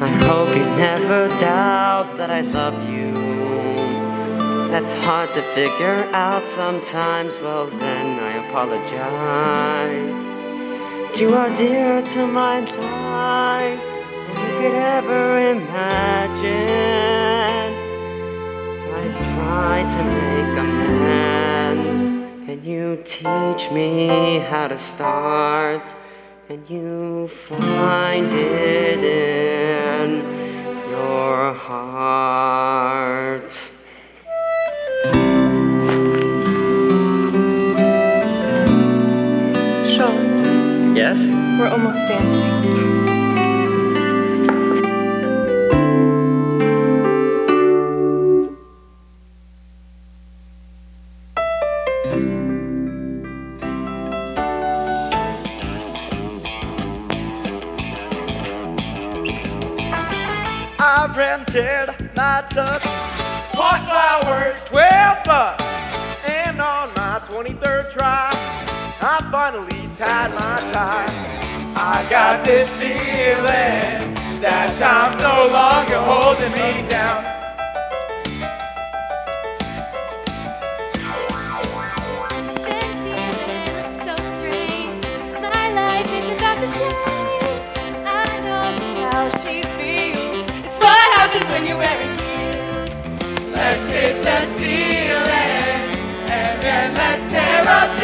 I hope you never doubt that I love you. That's hard to figure out sometimes. Well, then I apologize. You are dear to my life than you could ever imagine. Try to make amends, and you teach me how to start, and you find it in your heart. Yes? we're almost dancing. I rented my tux, bought flowers, 12 bucks, and on my 23rd try, I finally tied my tie. I got this feeling that time's no longer holding me down. Let's hit the ceiling and then let's tear up